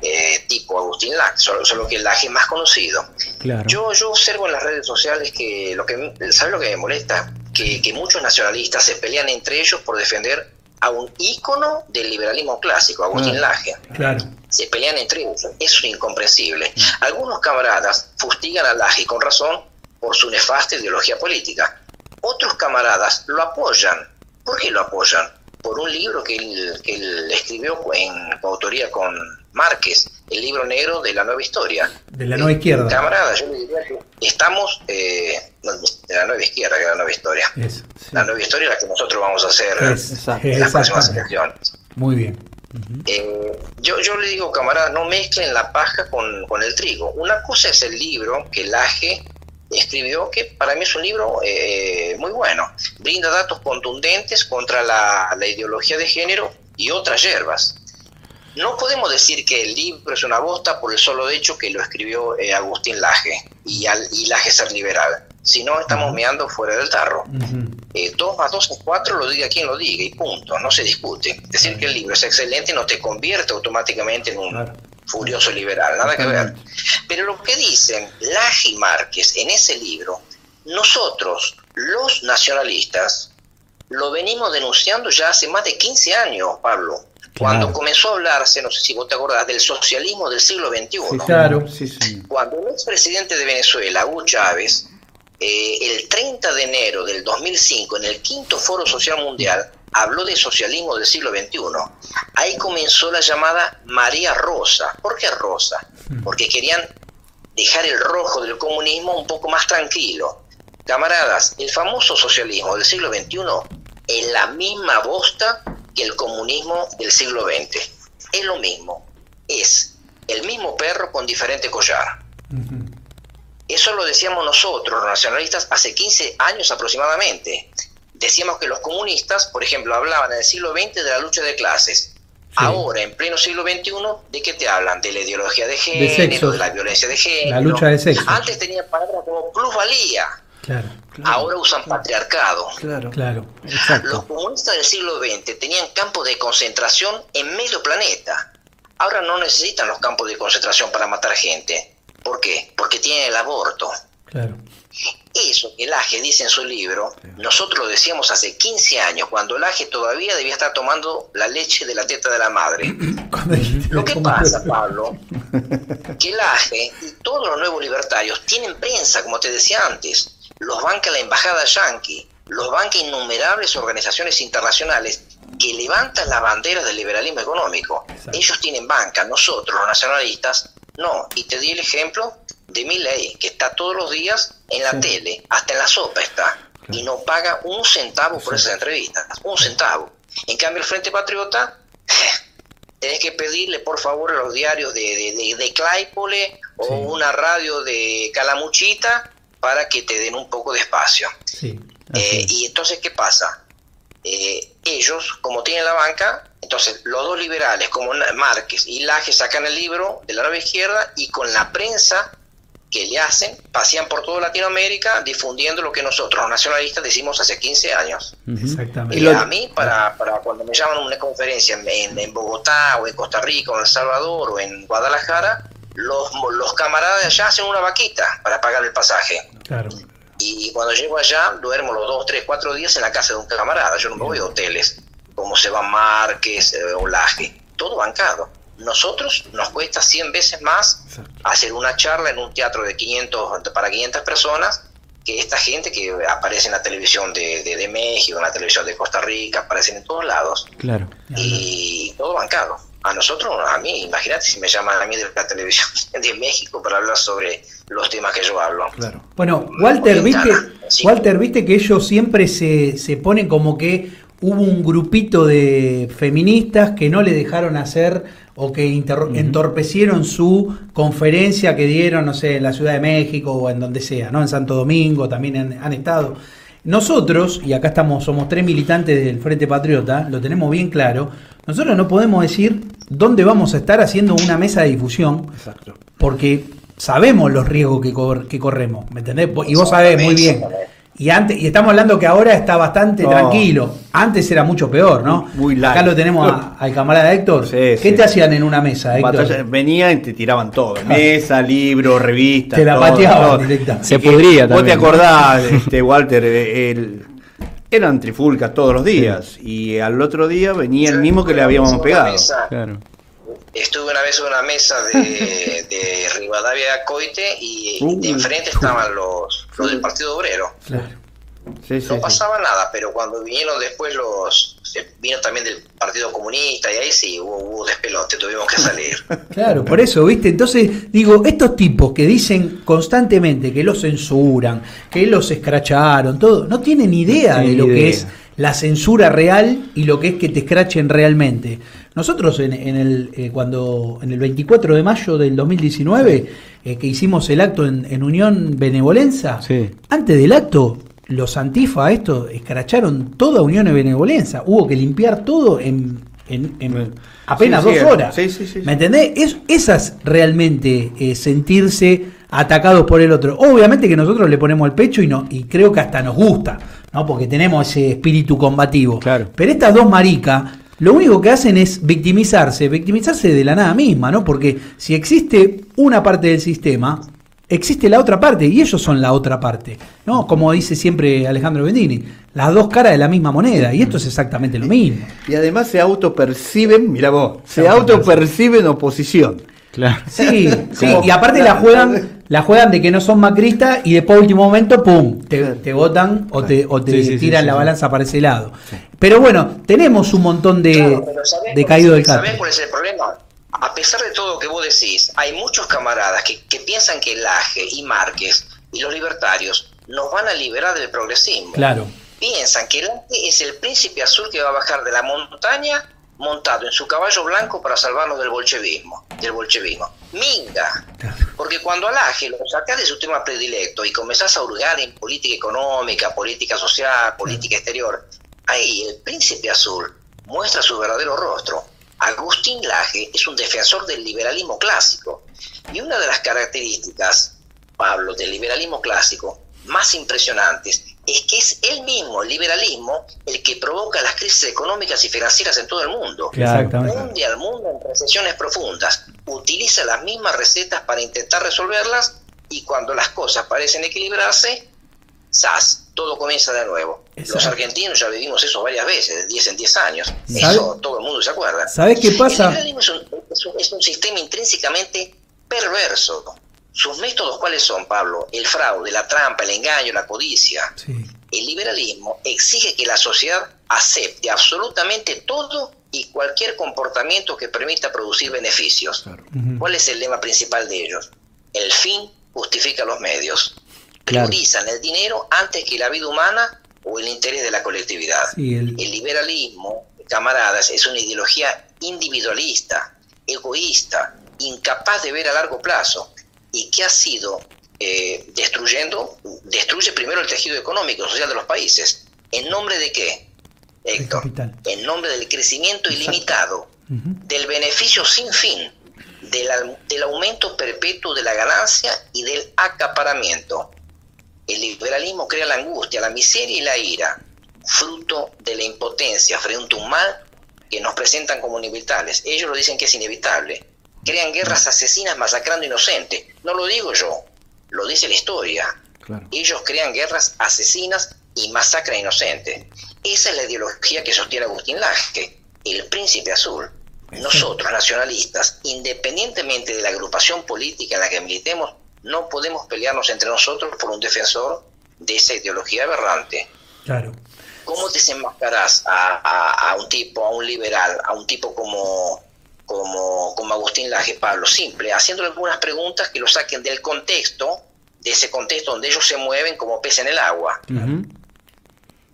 Speaker 3: eh, tipo Agustín Laje, solo, solo que el Laje es más conocido.
Speaker 2: Claro.
Speaker 3: Yo, yo observo en las redes sociales que lo que ¿sabes lo que me molesta? Que, que muchos nacionalistas se pelean entre ellos por defender a un ícono del liberalismo clásico, Agustín Laje.
Speaker 1: Claro.
Speaker 3: Se pelean entre ellos. Eso es incomprensible. Algunos camaradas fustigan a Laje con razón por su nefasta ideología política. Otros camaradas lo apoyan. ¿Por qué lo apoyan? Por un libro que él, que él escribió en coautoría con Márquez, el libro negro de la nueva historia.
Speaker 1: De la nueva izquierda.
Speaker 3: Camarada, yo le diría que estamos eh, de la nueva izquierda, que es la nueva historia.
Speaker 1: Eso.
Speaker 3: La nueva historia es la que nosotros vamos a hacer
Speaker 1: Es,
Speaker 3: en las próximas elecciones.
Speaker 1: Muy bien.
Speaker 3: Eh, yo, yo le digo, camarada, no mezclen la paja con, con el trigo. Una cosa es el libro que Laje escribió, que para mí es un libro eh, muy bueno. Brinda datos contundentes contra la, la ideología de género y otras hierbas. No podemos decir que el libro es una bosta por el solo hecho que lo escribió eh, Agustín Laje y, al, y Laje ser liberal. Si no, estamos meando fuera del tarro. Eh, 2 más 2 es 4, lo diga quien lo diga y punto, no se discute. Decir que el libro es excelente no te convierte automáticamente en un
Speaker 1: Claro.
Speaker 3: Furioso liberal, nada que ver. Pero lo que dicen Laje y Márquez en ese libro, nosotros, los nacionalistas, lo venimos denunciando ya hace más de 15 años, Pablo. Cuando comenzó a hablarse, no sé si vos te acordás, del socialismo del siglo XXI
Speaker 1: Claro.
Speaker 4: Sí, sí.
Speaker 3: cuando el expresidente de Venezuela, Hugo Chávez, eh, el 30 de enero del 2005, en el quinto Foro Social Mundial, habló de socialismo del siglo XXI. Ahí comenzó la llamada María Rosa. ¿Por qué Rosa? Porque querían dejar el rojo del comunismo un poco más tranquilo. Camaradas, el famoso socialismo del siglo XXI es la misma bosta que el comunismo del siglo XX. Es lo mismo. Es el mismo perro con diferente collar. Eso lo decíamos nosotros, los nacionalistas, hace 15 años aproximadamente. Decíamos que los comunistas, por ejemplo, hablaban en el siglo XX de la lucha de clases. Ahora, en pleno siglo XXI, ¿de qué te hablan? De la ideología de género, de, la violencia de género.
Speaker 1: La lucha de sexos.
Speaker 3: Antes tenían palabras como plusvalía.
Speaker 1: Claro,
Speaker 3: Ahora usan patriarcado.
Speaker 4: Claro.
Speaker 1: claro.
Speaker 3: Los comunistas del siglo XX tenían campos de concentración en medio planeta. Ahora no necesitan los campos de concentración para matar gente. ¿Por qué? Porque tienen el aborto.
Speaker 1: Claro.
Speaker 3: Eso que Laje dice en su libro, nosotros lo decíamos hace 15 años, cuando Laje todavía debía estar tomando la leche de la teta de la madre. Lo que pasa, Pablo, que Laje y todos los nuevos libertarios tienen prensa, como te decía antes. Los banca la embajada yanqui, los banca innumerables organizaciones internacionales que levantan la bandera del liberalismo económico.
Speaker 1: Exacto.
Speaker 3: Ellos tienen banca, nosotros, los nacionalistas, no. Y te di el ejemplo de Milley, que está todos los días en la tele, hasta en la sopa está, y no paga un centavo por esas entrevistas, un centavo. En cambio, el Frente Patriota tenés que pedirle por favor a los diarios de, de, de- de Claypole o
Speaker 1: Sí.
Speaker 3: una radio de Calamuchita para que te den un poco de espacio.
Speaker 1: Sí.
Speaker 3: Eh, y entonces, ¿qué pasa? Eh, ellos, como tienen la banca, entonces los dos liberales, como Márquez y Laje, sacan el libro de la nueva izquierda y con la prensa que le hacen, pasean por toda Latinoamérica difundiendo lo que nosotros, los nacionalistas, decimos hace 15 años.
Speaker 1: Exactamente.
Speaker 3: Y a mí, para, para cuando me llaman a una conferencia en, en- Bogotá o en Costa Rica o en El Salvador o en Guadalajara, los, los camaradas de allá hacen una vaquita para pagar el pasaje.
Speaker 1: Claro.
Speaker 3: Y cuando llego allá, duermo los dos, tres, cuatro días en la casa de un camarada. Yo no me voy a hoteles, como se va Márquez eh, o Laje. Todo bancado. Nosotros nos cuesta 100 veces más hacer una charla en un teatro de 500 para 500 personas que esta gente que aparece en la televisión de, de, de México, en la televisión de Costa Rica, aparecen en todos lados
Speaker 2: Claro.
Speaker 3: y todo bancado. A nosotros, a mí, imagínate si me llaman a mí de la televisión de México para hablar sobre los temas que yo hablo.
Speaker 4: Claro.
Speaker 1: Bueno, Walter, viste,
Speaker 3: Sí.
Speaker 1: Walter, viste que ellos siempre se, se ponen como que hubo un grupito de feministas que no le dejaron hacer o que entorpecieron su conferencia que dieron, no sé, en la Ciudad de México o en donde sea, ¿no? En Santo Domingo también han, han estado. Nosotros, y acá estamos, somos tres militantes del Frente Patriota, lo tenemos bien claro, nosotros no podemos decir dónde vamos a estar haciendo una mesa de difusión,
Speaker 4: Exacto.
Speaker 1: porque sabemos los riesgos que, cor- que corremos, ¿me entendés? Y vos sabés muy bien. Y antes y estamos hablando que ahora está bastante
Speaker 4: No.
Speaker 1: tranquilo. Antes era mucho peor, ¿no?
Speaker 4: Muy light.
Speaker 1: Acá lo tenemos a- al camarada Héctor.
Speaker 4: Sí,
Speaker 1: ¿Qué
Speaker 4: sí.
Speaker 1: te hacían en una mesa, Héctor?
Speaker 4: Batalla- venían y te tiraban todo. Mesa, libro, revista.
Speaker 1: Te la
Speaker 4: todo,
Speaker 1: pateaban
Speaker 4: todo.
Speaker 1: directamente.
Speaker 2: Se pudría
Speaker 4: Vos te
Speaker 2: también.
Speaker 4: acordás, este, Walter, eh, el- eran trifulcas todos los días. Y al otro día venía el mismo que le habíamos pegado.
Speaker 2: Claro.
Speaker 3: Estuve una vez en una mesa de, de Rivadavia a Coite y
Speaker 4: Uh.
Speaker 3: de enfrente estaban los, los del Partido Obrero.
Speaker 1: Claro.
Speaker 4: Sí,
Speaker 3: No
Speaker 4: sí.
Speaker 3: pasaba nada, pero cuando vinieron después los... se- Vino también del Partido Comunista y ahí sí hubo, hubo despelote, tuvimos que salir.
Speaker 1: Claro, por eso, ¿viste? Entonces, digo, estos tipos que dicen constantemente que los censuran, que los escracharon, todo, no tienen idea
Speaker 2: No
Speaker 1: de lo que es la censura real y lo que es que te escrachen realmente. Nosotros en, en el eh, cuando en el 24 de mayo del 2019 eh, que hicimos el acto en, en Unión Benevolenza,
Speaker 2: Sí.
Speaker 1: antes del acto los antifa esto escracharon toda Unión de Benevolenza, hubo que limpiar todo en, en- en apenas
Speaker 4: Sí,
Speaker 1: dos horas.
Speaker 4: sí, sí.
Speaker 1: ¿Me entendés? Es, esas realmente eh, sentirse atacados por el otro. Obviamente que nosotros le ponemos el pecho y no y creo que hasta nos gusta, ¿no? Porque tenemos ese espíritu combativo.
Speaker 2: Claro.
Speaker 1: Pero estas dos maricas lo único que hacen es victimizarse, victimizarse de la nada misma, ¿no? Porque si existe una parte del sistema, existe la otra parte y ellos son la otra parte, ¿no? Como dice siempre Alejandro Bendini, las dos caras de la misma moneda y esto es exactamente lo mismo.
Speaker 4: Y además se autoperciben, mira vos, se
Speaker 1: Se
Speaker 4: autoperciben oposición.
Speaker 2: Claro.
Speaker 1: Sí, sí, y aparte la juegan, la juegan de que no son macristas y después último momento, pum, te, te votan o te, o te
Speaker 2: Sí, sí,
Speaker 1: tiran
Speaker 2: sí,
Speaker 1: la
Speaker 2: sí.
Speaker 1: balanza para ese lado. Pero bueno, tenemos un montón de,
Speaker 3: Claro, ¿sabés
Speaker 1: de caído del
Speaker 3: ¿Sabés cuál es el problema? A pesar de todo lo que vos decís, hay muchos camaradas que, que piensan que Laje y Márquez y los libertarios nos van a liberar del progresismo.
Speaker 1: Claro,
Speaker 3: Piensan que Laje es el príncipe azul que va a bajar de la montaña montado en su caballo blanco para salvarnos del bolchevismo. Del bolchevismo. Minga. Porque cuando a Laje lo sacás de su tema predilecto y comenzás a hurgar en política económica, política social, política exterior, ahí el príncipe azul muestra su verdadero rostro. Agustín Laje es un defensor del liberalismo clásico. Y una de las características, Pablo, del liberalismo clásico más impresionantes es que es el mismo, liberalismo, el que provoca las crisis económicas y financieras en todo el mundo.
Speaker 1: Exactamente.
Speaker 3: Hunde al mundo en recesiones profundas, utiliza las mismas recetas para intentar resolverlas y cuando las cosas parecen equilibrarse, ¡zas! Todo comienza de nuevo.
Speaker 1: Exacto.
Speaker 3: Los argentinos ya vivimos eso varias veces, de 10 en 10 años.
Speaker 1: ¿Sabe?
Speaker 3: Eso todo el mundo se acuerda.
Speaker 1: ¿Sabés qué pasa?
Speaker 3: El liberalismo es un, es un- es un sistema intrínsecamente perverso. Sus métodos, ¿cuáles son, Pablo? El fraude, la trampa, el engaño, la codicia.
Speaker 1: Sí.
Speaker 3: El liberalismo exige que la sociedad acepte absolutamente todo y cualquier comportamiento que permita producir beneficios. ¿Cuál es el lema principal de ellos? El fin justifica los medios.
Speaker 2: Claro.
Speaker 3: Priorizan el dinero antes que la vida humana o el interés de la colectividad.
Speaker 1: Sí, el-
Speaker 3: El liberalismo, camaradas, es una ideología individualista, egoísta, incapaz de ver a largo plazo y que ha sido eh, destruyendo, destruye primero el tejido económico, social de los países. ¿En nombre de qué, Héctor? En nombre del crecimiento ilimitado,
Speaker 1: Ujú.
Speaker 3: del beneficio sin fin, del, del aumento perpetuo de la ganancia y del acaparamiento. El liberalismo crea la angustia, la miseria y la ira, fruto de la impotencia frente a un mal que nos presentan como inevitables. Ellos lo dicen que es inevitable. Crean guerras asesinas masacrando inocentes. No lo digo yo, lo dice la historia.
Speaker 4: Claro.
Speaker 3: Ellos crean guerras asesinas y masacran inocentes. Esa es la ideología que sostiene Agustín Laje, el príncipe azul. Nosotros, nacionalistas, independientemente de la agrupación política en la que militemos, no podemos pelearnos entre nosotros por un defensor de esa ideología aberrante.
Speaker 1: Claro.
Speaker 3: ¿Cómo desenmascarás a, a- a un tipo, a un liberal, a un tipo como, como, como Agustín Laje, Pablo? Simple, haciéndole algunas preguntas que lo saquen del contexto, de ese contexto donde ellos se mueven como pez en el agua.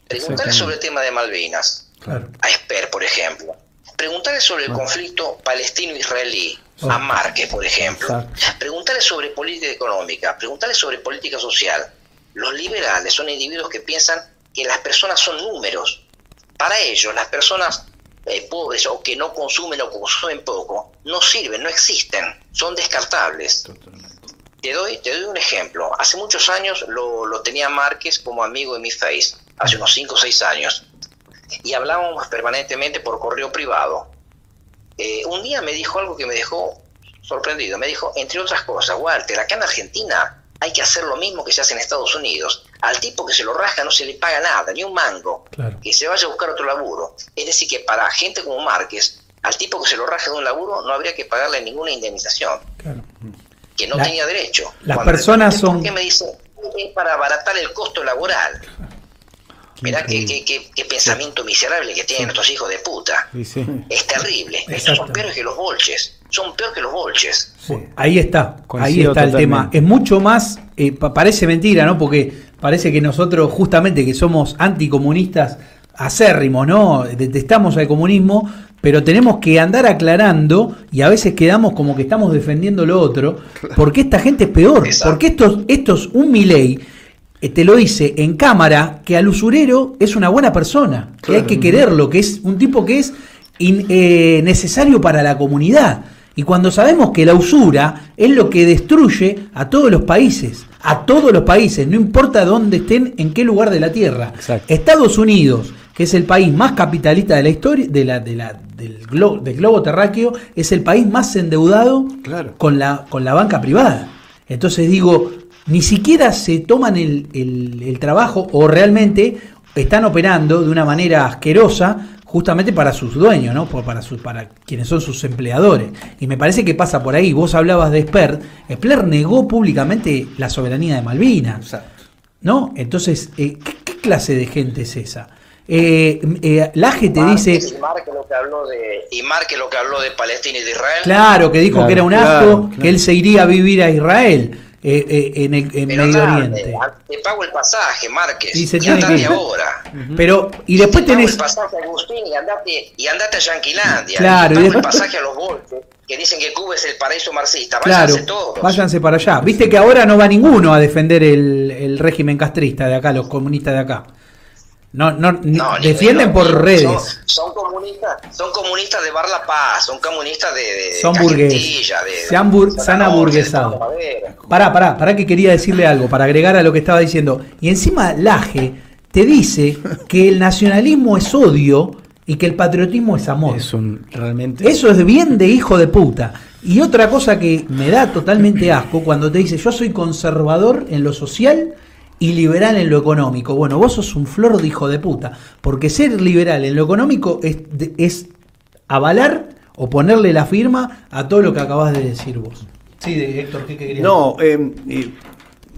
Speaker 3: Preguntarle sobre el tema de Malvinas,
Speaker 1: Claro.
Speaker 3: a Esper, por ejemplo. Preguntarle sobre el conflicto palestino-israelí,
Speaker 1: Oh.
Speaker 3: a Márquez, por ejemplo.
Speaker 1: Exacto.
Speaker 3: Preguntarle sobre política económica, preguntarle sobre política social. Los liberales son individuos que piensan que las personas son números. Para ellos, las personas eh, pobres o que no consumen o consumen poco, no sirven, no existen, son descartables. Te doy, te doy un ejemplo. Hace muchos años lo, lo tenía Márquez como amigo de mi Face, hace unos 5 o 6 años. Y hablábamos permanentemente por correo privado. Eh, un día me dijo algo que me dejó sorprendido. Me dijo, entre otras cosas, Walter, acá en Argentina hay que hacer lo mismo que se hace en Estados Unidos. Al tipo que se lo rasca no se le paga nada, ni un mango.
Speaker 1: Claro.
Speaker 3: Que se vaya a buscar otro laburo. Es decir, que para gente como Márquez, al tipo que se lo raja de un laburo no habría que pagarle ninguna indemnización
Speaker 1: Claro.
Speaker 3: que no
Speaker 1: La-
Speaker 3: tenía derecho.
Speaker 1: las
Speaker 3: Cuando
Speaker 1: personas son-
Speaker 3: ¿Por qué me dice? Es para abaratar el costo laboral. Mirá qué, qué, qué- qué pensamiento miserable que tienen estos hijos de puta.
Speaker 2: Sí, sí.
Speaker 3: Es terrible. Estos son peores que los bolches. Son peor que los bolches.
Speaker 1: Sí, Ahí está, ahí está el tema. Es mucho más, eh, pa- parece mentira, ¿no? Porque parece que nosotros, justamente que somos anticomunistas acérrimos, ¿no? Detestamos al comunismo, pero tenemos que andar aclarando y a veces quedamos como que estamos defendiendo lo otro, porque esta gente es peor,
Speaker 3: Exacto.
Speaker 1: porque estos, estos un Milei eh, te lo dice en cámara que al usurero es una buena persona, que hay que quererlo, que es un tipo que es in- eh, necesario para la comunidad. Y cuando sabemos que la usura es lo que destruye a todos los países, a todos los países, no importa dónde estén, en qué lugar de la Tierra.
Speaker 2: Exacto.
Speaker 1: Estados Unidos, que es el país más capitalista de la historia, de la, de la- del, globo, del globo terráqueo, es el país más endeudado
Speaker 4: Claro.
Speaker 1: con, la, con la banca privada. Entonces digo, ni siquiera se toman el, el- el trabajo o realmente están operando de una manera asquerosa justamente para sus dueños, ¿no? Por- Para, sus, para quienes son sus empleadores. Y me parece que pasa por ahí. Vos hablabas de Spert. Spert negó públicamente la soberanía de Malvinas.
Speaker 4: Exacto.
Speaker 1: ¿No? Entonces, eh, ¿qué, qué clase de gente es esa? Eh, eh, Laje te
Speaker 3: Márquez
Speaker 1: dice,
Speaker 3: Y Márquez lo que habló de, y Márquez lo que habló de Palestina y de Israel.
Speaker 1: claro, que dijo
Speaker 2: Claro,
Speaker 1: que era un
Speaker 4: claro.
Speaker 1: que él se iría a vivir a Israel eh, eh, en, el, en
Speaker 3: Pero
Speaker 1: Medio
Speaker 3: tarde,
Speaker 1: Oriente.
Speaker 3: te pago el pasaje, Márquez.
Speaker 1: Y se tiene
Speaker 3: ahora.
Speaker 1: Pero, y después
Speaker 3: te pago
Speaker 1: tenés,
Speaker 3: el pasaje a Agustín y andate, y andate a Yanquilandia.
Speaker 1: Claro,
Speaker 3: y
Speaker 1: y
Speaker 3: te pago
Speaker 1: después-
Speaker 3: el pasaje a los bolches que dicen que Cuba es el paraíso marxista.
Speaker 1: claro,
Speaker 3: Váyanse todos.
Speaker 1: váyanse para allá. Viste que ahora no va ninguno a defender el, el régimen castrista de acá, los comunistas de acá. No, no,
Speaker 3: No,
Speaker 1: defienden por redes.
Speaker 3: Son, son comunistas, son comunistas de Bar La Paz, son comunistas de, de
Speaker 1: Son burgueses.
Speaker 3: de-
Speaker 1: Se han bur- se han aburguesado. Pará, pará, pará que quería decirle algo, para agregar a lo que estaba diciendo. Y encima Laje te dice que el nacionalismo es odio y que el patriotismo es amor.
Speaker 2: Es un realmente.
Speaker 1: Eso es bien de hijo de puta. Y otra cosa que me da totalmente asco cuando te dice yo soy conservador en lo social y liberal en lo económico. Bueno, vos sos un flor de hijo de puta. Porque ser liberal en lo económico es, de- es avalar o ponerle la firma a todo lo que acabas de decir vos. Sí, de Héctor, ¿qué querías
Speaker 4: No, eh, eh,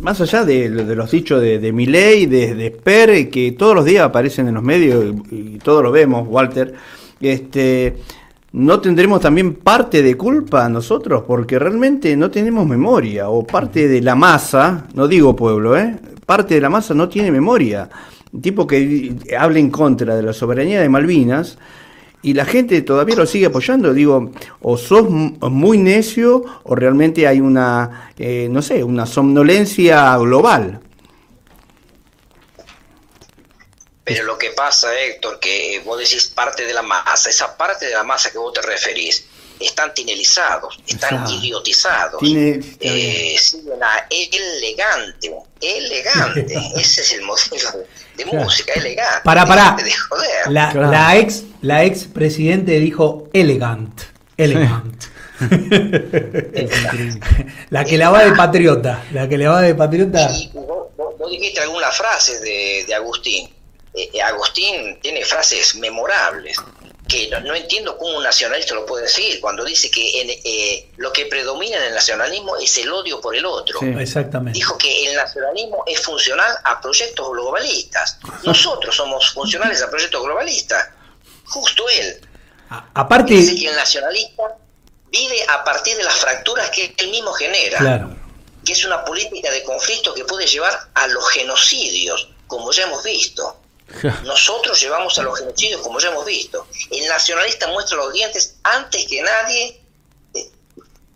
Speaker 4: más allá de, de los dichos de, de Milei, de, de Sper, eh, que todos los días aparecen en los medios y, y todos lo vemos, Walter, este, ¿no tendremos también parte de culpa nosotros? Porque realmente no tenemos memoria, o parte de la masa, no digo pueblo, ¿eh? parte de la masa no tiene memoria. Tipo que habla en contra de la soberanía de Malvinas, y la gente todavía lo sigue apoyando, digo, o sos muy necio o realmente hay una, eh, no sé, una somnolencia global.
Speaker 3: Pero lo que pasa, Héctor, que vos decís parte de la masa, esa parte de la masa que vos te referís, están tinelizados, están idiotizados.
Speaker 4: Tiene-
Speaker 3: Eh, siguen a elegante, elegante. Ese es el modelo de, música, elegante.
Speaker 1: Pará.
Speaker 3: Dejate de joder.
Speaker 1: La,
Speaker 2: Claro.
Speaker 1: la ex la ex presidente dijo elegant. Elegant. la que la va de patriota. La que le va de patriota.
Speaker 3: Y vos, vos- vos dijiste algunas frases de, de Agustín. Eh, eh, Agustín tiene frases memorables que no, no entiendo cómo un nacionalista lo puede decir cuando dice que en, eh, lo que predomina en el nacionalismo es el odio por el otro.
Speaker 4: Sí.
Speaker 1: Exactamente.
Speaker 3: Dijo que el nacionalismo es funcional a proyectos globalistas. Nosotros somos funcionales a proyectos globalistas. Justo él.
Speaker 1: A- aparte,
Speaker 3: Dice que el nacionalista vive a partir de las fracturas que él mismo genera
Speaker 1: claro.
Speaker 3: que es una política de conflicto que puede llevar a los genocidios, como ya hemos visto. Nosotros llevamos a los genocidios, como ya hemos visto. El nacionalista muestra los dientes antes que nadie. Eh,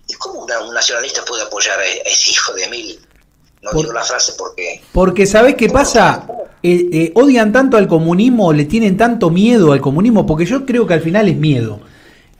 Speaker 3: ¿Y cómo una- un nacionalista puede apoyar a ese hijo de mil? No
Speaker 1: Por-
Speaker 3: digo la frase porque...
Speaker 1: Porque ¿sabés qué pasa? Eh, eh, odian tanto al comunismo, le tienen tanto miedo al comunismo, porque yo creo que al final es miedo.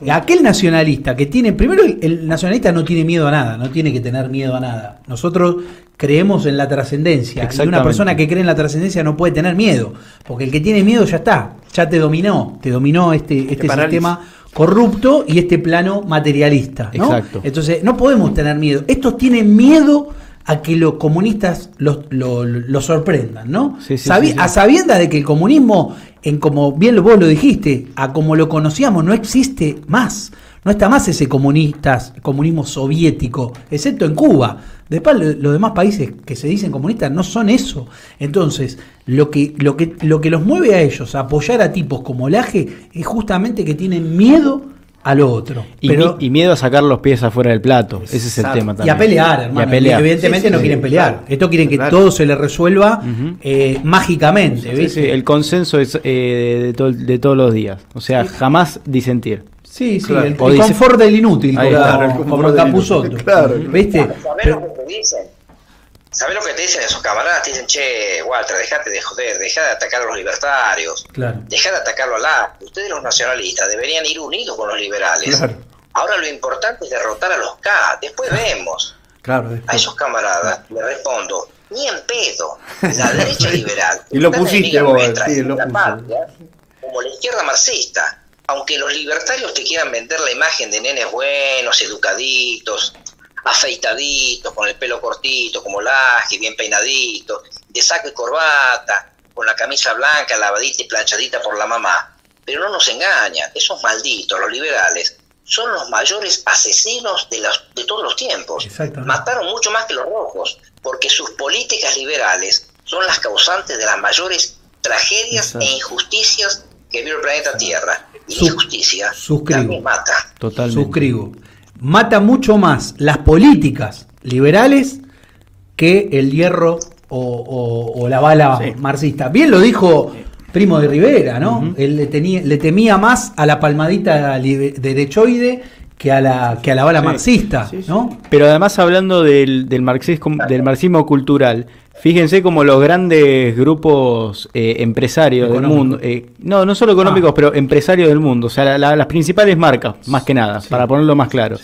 Speaker 1: Aquel nacionalista que tiene, primero el, el nacionalista no tiene miedo a nada, no tiene que tener miedo a nada. Nosotros creemos en la trascendencia y una persona que cree en la trascendencia no puede tener miedo, porque el que tiene miedo ya está, ya te dominó, te dominó este, este sistema corrupto y este plano materialista. ¿no?
Speaker 2: Exacto.
Speaker 1: Entonces no podemos tener miedo. Estos tienen miedo a que los comunistas los, lo, lo sorprendan, ¿no?
Speaker 2: Sí, sí,
Speaker 1: Sabi-
Speaker 2: sí, sí.
Speaker 1: A sabiendas de que el comunismo, en como bien vos lo dijiste, a como lo conocíamos, no existe más. No está más ese comunistas, comunismo soviético, excepto en Cuba. Después lo- los demás países que se dicen comunistas no son eso. Entonces, lo que, lo que, lo que los mueve a ellos a apoyar a tipos como Laje es justamente que tienen miedo a lo otro.
Speaker 2: Y,
Speaker 1: Pero-
Speaker 2: mi- y miedo a sacar los pies afuera del plato. Ese es el tema
Speaker 1: y
Speaker 2: también.
Speaker 1: a pelear, hermano.
Speaker 2: Y a pelear.
Speaker 1: Evidentemente
Speaker 4: Sí, sí,
Speaker 1: no
Speaker 4: sí,
Speaker 1: quieren pelear.
Speaker 4: claro.
Speaker 1: Esto quieren que
Speaker 4: Claro.
Speaker 1: todo se les resuelva
Speaker 2: Ujú.
Speaker 1: eh, mágicamente.
Speaker 2: Sí,
Speaker 1: ¿viste?
Speaker 2: sí, el consenso es eh, de, to- de todos los días. O sea, jamás disentir.
Speaker 1: Sí, sí,
Speaker 4: Claro.
Speaker 1: el,
Speaker 2: O
Speaker 1: el
Speaker 2: dice-
Speaker 1: confort del inútil, como,
Speaker 2: está,
Speaker 4: el
Speaker 1: como.
Speaker 4: Claro.
Speaker 1: ¿Viste?
Speaker 3: ¿Sabés
Speaker 1: Pero-
Speaker 3: lo que te dicen? ¿Sabés lo que te dicen esos camaradas? Te dicen, che, Walter, dejate de joder, deja de atacar a los libertarios.
Speaker 1: Claro.
Speaker 3: Deja de atacarlo a la. Ustedes los nacionalistas deberían ir unidos con los liberales.
Speaker 4: Claro.
Speaker 3: Ahora lo importante es derrotar a los K. Después vemos.
Speaker 4: Claro,
Speaker 3: A esos camaradas le respondo, ni en pedo. La derecha liberal.
Speaker 4: Y lo pusiste
Speaker 3: enemiga
Speaker 4: vos,
Speaker 3: nuestra,
Speaker 4: sí,
Speaker 3: es
Speaker 4: lo
Speaker 3: la
Speaker 4: puse.
Speaker 3: patria, como la izquierda marxista. Aunque los libertarios te quieran vender la imagen de nenes buenos, educaditos, afeitaditos, con el pelo cortito, como laje, bien peinaditos, de saco y corbata, con la camisa blanca, lavadita y planchadita por la mamá. Pero no nos engañan, esos malditos, los liberales, son los mayores asesinos de, los, de todos los tiempos. Mataron mucho más que los rojos, porque sus políticas liberales son las causantes de las mayores tragedias
Speaker 2: Exacto.
Speaker 3: e injusticias que vio el planeta Tierra. Y
Speaker 1: Sus-
Speaker 3: injusticia
Speaker 1: suscribo.
Speaker 3: también mata.
Speaker 2: Totalmente.
Speaker 1: Suscribo. Mata mucho más las políticas liberales que el hierro o, o- o la bala
Speaker 4: Sí.
Speaker 1: marxista. Bien lo dijo Primo de Rivera, ¿no? Él le, tenía, le temía más a la palmadita libe- derechoide que a la, que a la bala marxista, ¿no?
Speaker 2: Pero además hablando del, del, marxismo, del marxismo cultural, Fíjense como los grandes grupos eh, empresarios del mundo, eh, no, no solo económicos, ah. pero empresarios del mundo, o sea, las principales marcas, más que nada, para ponerlo más claro,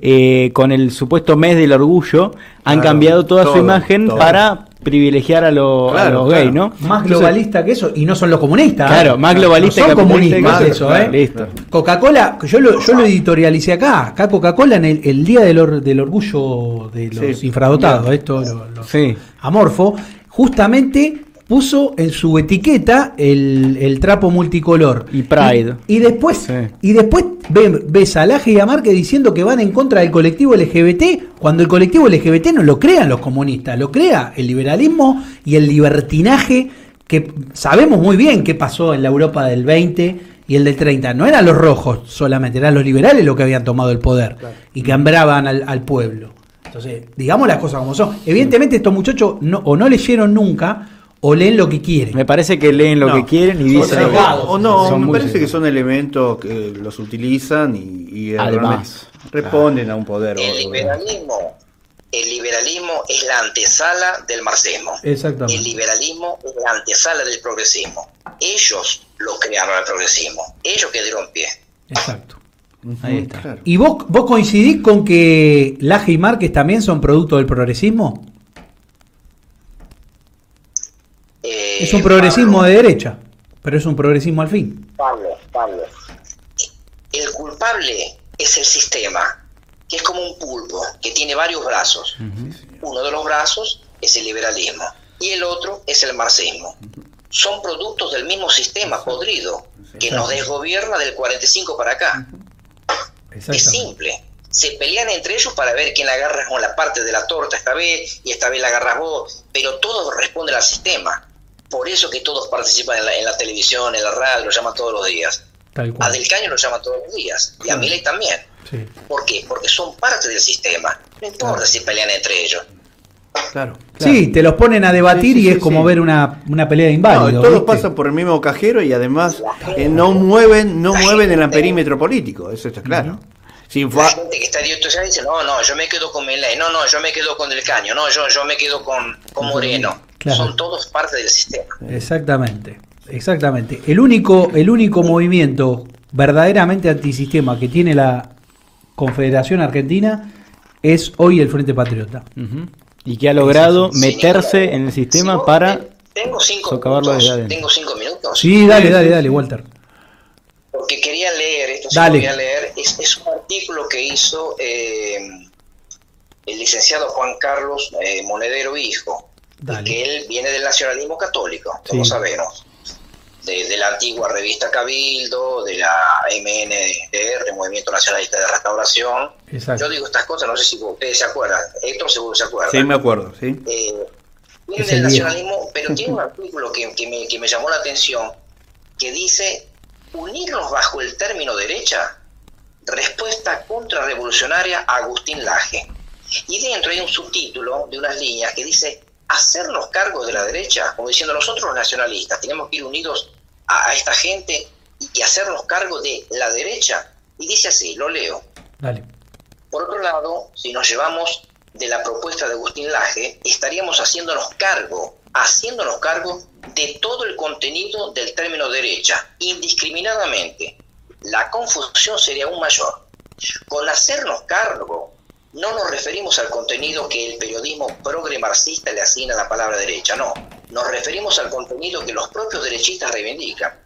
Speaker 2: eh, con el supuesto mes del orgullo, han cambiado toda su imagen para privilegiar a, los gays, ¿no?
Speaker 1: Más globalista que eso, y no son los comunistas.
Speaker 2: Claro, más globalista
Speaker 1: que comunistas. eso, ¿eh? Listo. Coca-Cola, yo lo, yo lo editorialicé acá. Acá Coca-Cola en el, día del, del orgullo de los infradotados, esto lo, amorfo, justamente puso en su etiqueta el, trapo multicolor.
Speaker 2: Y Pride.
Speaker 1: Y, después, y después ves a Laje y a Marque diciendo que van en contra del colectivo LGBT, cuando el colectivo LGBT no lo crean los comunistas, lo crea el liberalismo y el libertinaje, que sabemos muy bien qué pasó en la Europa del 20 y el del 30. No eran los rojos solamente, eran los liberales los que habían tomado el poder y que hambraban al, al pueblo. Entonces, digamos las cosas como son. Evidentemente estos muchachos no, o no leyeron nunca o leen lo que quieren.
Speaker 2: Me parece que leen lo que quieren y dicen.
Speaker 4: O, no, me parece que son elementos que los utilizan y, además responden a un poder.
Speaker 3: El liberalismo, el liberalismo es la antesala del marxismo.
Speaker 1: Exactamente.
Speaker 3: El liberalismo es la antesala del progresismo. Ellos lo crearon el progresismo. Ellos que dieron pie.
Speaker 1: Exacto. Ahí está. ¿Y vos, vos coincidís con que Laje y Márquez también son producto del progresismo? Eh, es un progresismo de derecha, pero es un progresismo al fin.
Speaker 3: Pablo, Pablo. El culpable es el sistema, que es como un pulpo, que tiene varios brazos. Uno de los brazos es el liberalismo y el otro es el marxismo. Son productos del mismo sistema podrido que nos desgobierna del 45 para acá. Es simple. Se pelean entre ellos para ver quién agarra con la parte de la torta esta vez y esta vez la agarras vos, pero todo responde al sistema. Por eso que todos participan en la, televisión, en la radio, lo llaman todos los días. A Del Caño lo llaman todos los días. Y a Miley también. ¿Por qué? Porque son parte del sistema. No importa si pelean entre ellos.
Speaker 1: Claro, Sí, te los ponen a debatir y es como ver una, pelea de inválidos.
Speaker 4: todos pasan por el mismo cajero y además eh, no mueven no mueven en el perímetro político, eso está claro.
Speaker 3: Si la gente que está dice, no, no, yo me quedo con Milei, no, no, yo me quedo con Del Caño, no, yo, yo me quedo con, con Moreno. Son todos parte del sistema.
Speaker 1: Exactamente, exactamente. El único, el único movimiento verdaderamente antisistema que tiene la Confederación Argentina es hoy el Frente Patriota.
Speaker 2: Y que ha logrado meterse en el sistema para
Speaker 3: tengo cinco minutos, Tengo cinco minutos.
Speaker 1: Sí, dale, dale, dale, Walter.
Speaker 3: Porque quería leer, esto sí quería leer, es, un artículo que hizo eh, el licenciado Juan Carlos eh, Monedero Hijo, que él viene del nacionalismo católico, como sabemos, de, la antigua revista Cabildo, de la MNR, Movimiento Nacionalista de Restauración. Yo digo estas cosas, no sé si ustedes se acuerdan, Héctor seguro se acuerda.
Speaker 4: Sí, me acuerdo, sí.
Speaker 3: Eh, viene del nacionalismo, pero tiene un artículo que, me, que me llamó la atención, que dice, unirnos bajo el término derecha, respuesta contrarrevolucionaria a Agustín Laje. Y dentro hay un subtítulo de unas líneas que dice hacernos cargo de la derecha, como diciendo nosotros los nacionalistas tenemos que ir unidos a, esta gente y hacernos cargo de la derecha. Y dice así, lo leo. Por otro lado, si nos llevamos de la propuesta de Agustín Laje, estaríamos haciéndonos cargo, haciéndonos cargo de todo el contenido del término derecha, indiscriminadamente. La confusión sería aún mayor. Con hacernos cargo no nos referimos al contenido que el periodismo progre marxista le asigna a la palabra derecha, no. Nos referimos al contenido que los propios derechistas reivindican.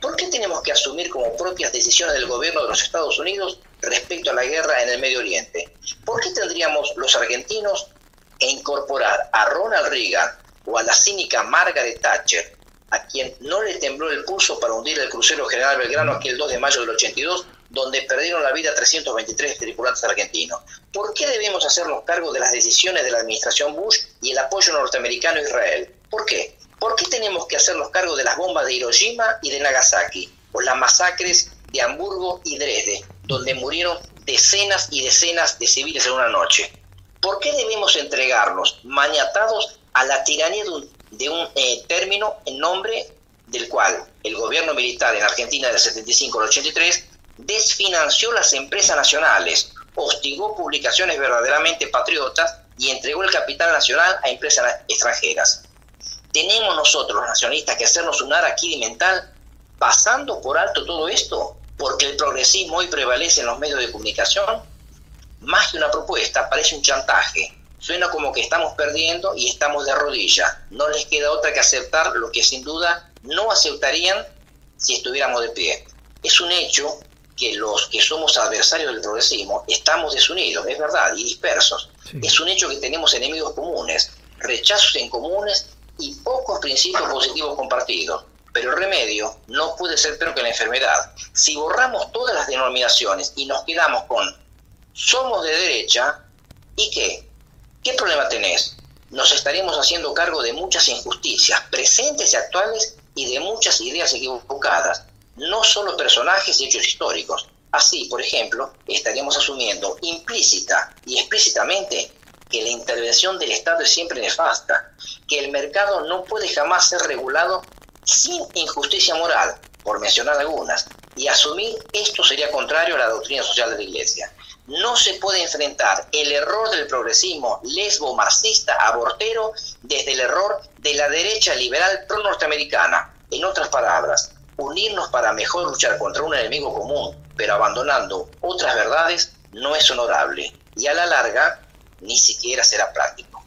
Speaker 3: ¿Por qué tenemos que asumir como propias decisiones del gobierno de los Estados Unidos respecto a la guerra en el Medio Oriente? ¿Por qué tendríamos los argentinos que incorporar a Ronald Reagan o a la cínica Margaret Thatcher, a quien no le tembló el pulso para hundir el crucero General Belgrano aquel 2 de mayo del 82, donde perdieron la vida 323 tripulantes argentinos. ¿Por qué debemos hacernos cargo de las decisiones de la administración Bush y el apoyo norteamericano a Israel? ¿Por qué? ¿Por qué tenemos que hacernos cargo de las bombas de Hiroshima y de Nagasaki? O las masacres de Hamburgo y Dresde, donde murieron decenas y decenas de civiles en una noche. ¿Por qué debemos entregarnos maniatados a la tiranía de un, eh, término en nombre del cual el gobierno militar en Argentina del 75 al 83 desfinanció las empresas nacionales, hostigó publicaciones verdaderamente patriotas y entregó el capital nacional a empresas extranjeras. ¿Tenemos nosotros los nacionalistas que hacernos un araquiri mental pasando por alto todo esto? Porque el progresismo hoy prevalece en los medios de comunicación. Más que una propuesta, parece un chantaje. Suena como que estamos perdiendo y estamos de rodillas. No les queda otra que aceptar lo que sin duda no aceptarían si estuviéramos de pie. Es un hecho que los que somos adversarios del progresismo estamos desunidos, es verdad, y dispersos. Es un hecho que tenemos enemigos comunes, rechazos en comunes y pocos principios positivos compartidos. Pero el remedio no puede ser peor que la enfermedad. Si borramos todas las denominaciones y nos quedamos con somos de derecha, ¿y qué? ¿Qué problema tenés? Nos estaremos haciendo cargo de muchas injusticias presentes y actuales y de muchas ideas equivocadas no solo personajes y hechos históricos. Así, por ejemplo, estaríamos asumiendo implícita y explícitamente que la intervención del Estado es siempre nefasta, que el mercado no puede jamás ser regulado sin injusticia moral, por mencionar algunas, y asumir esto sería contrario a la doctrina social de la Iglesia. No se puede enfrentar el error del progresismo lesbo-marxista abortero desde el error de la derecha liberal pro-norteamericana. En otras palabras, unirnos para mejor luchar contra un enemigo común, pero abandonando otras verdades, no es honorable y a la larga ni siquiera será práctico.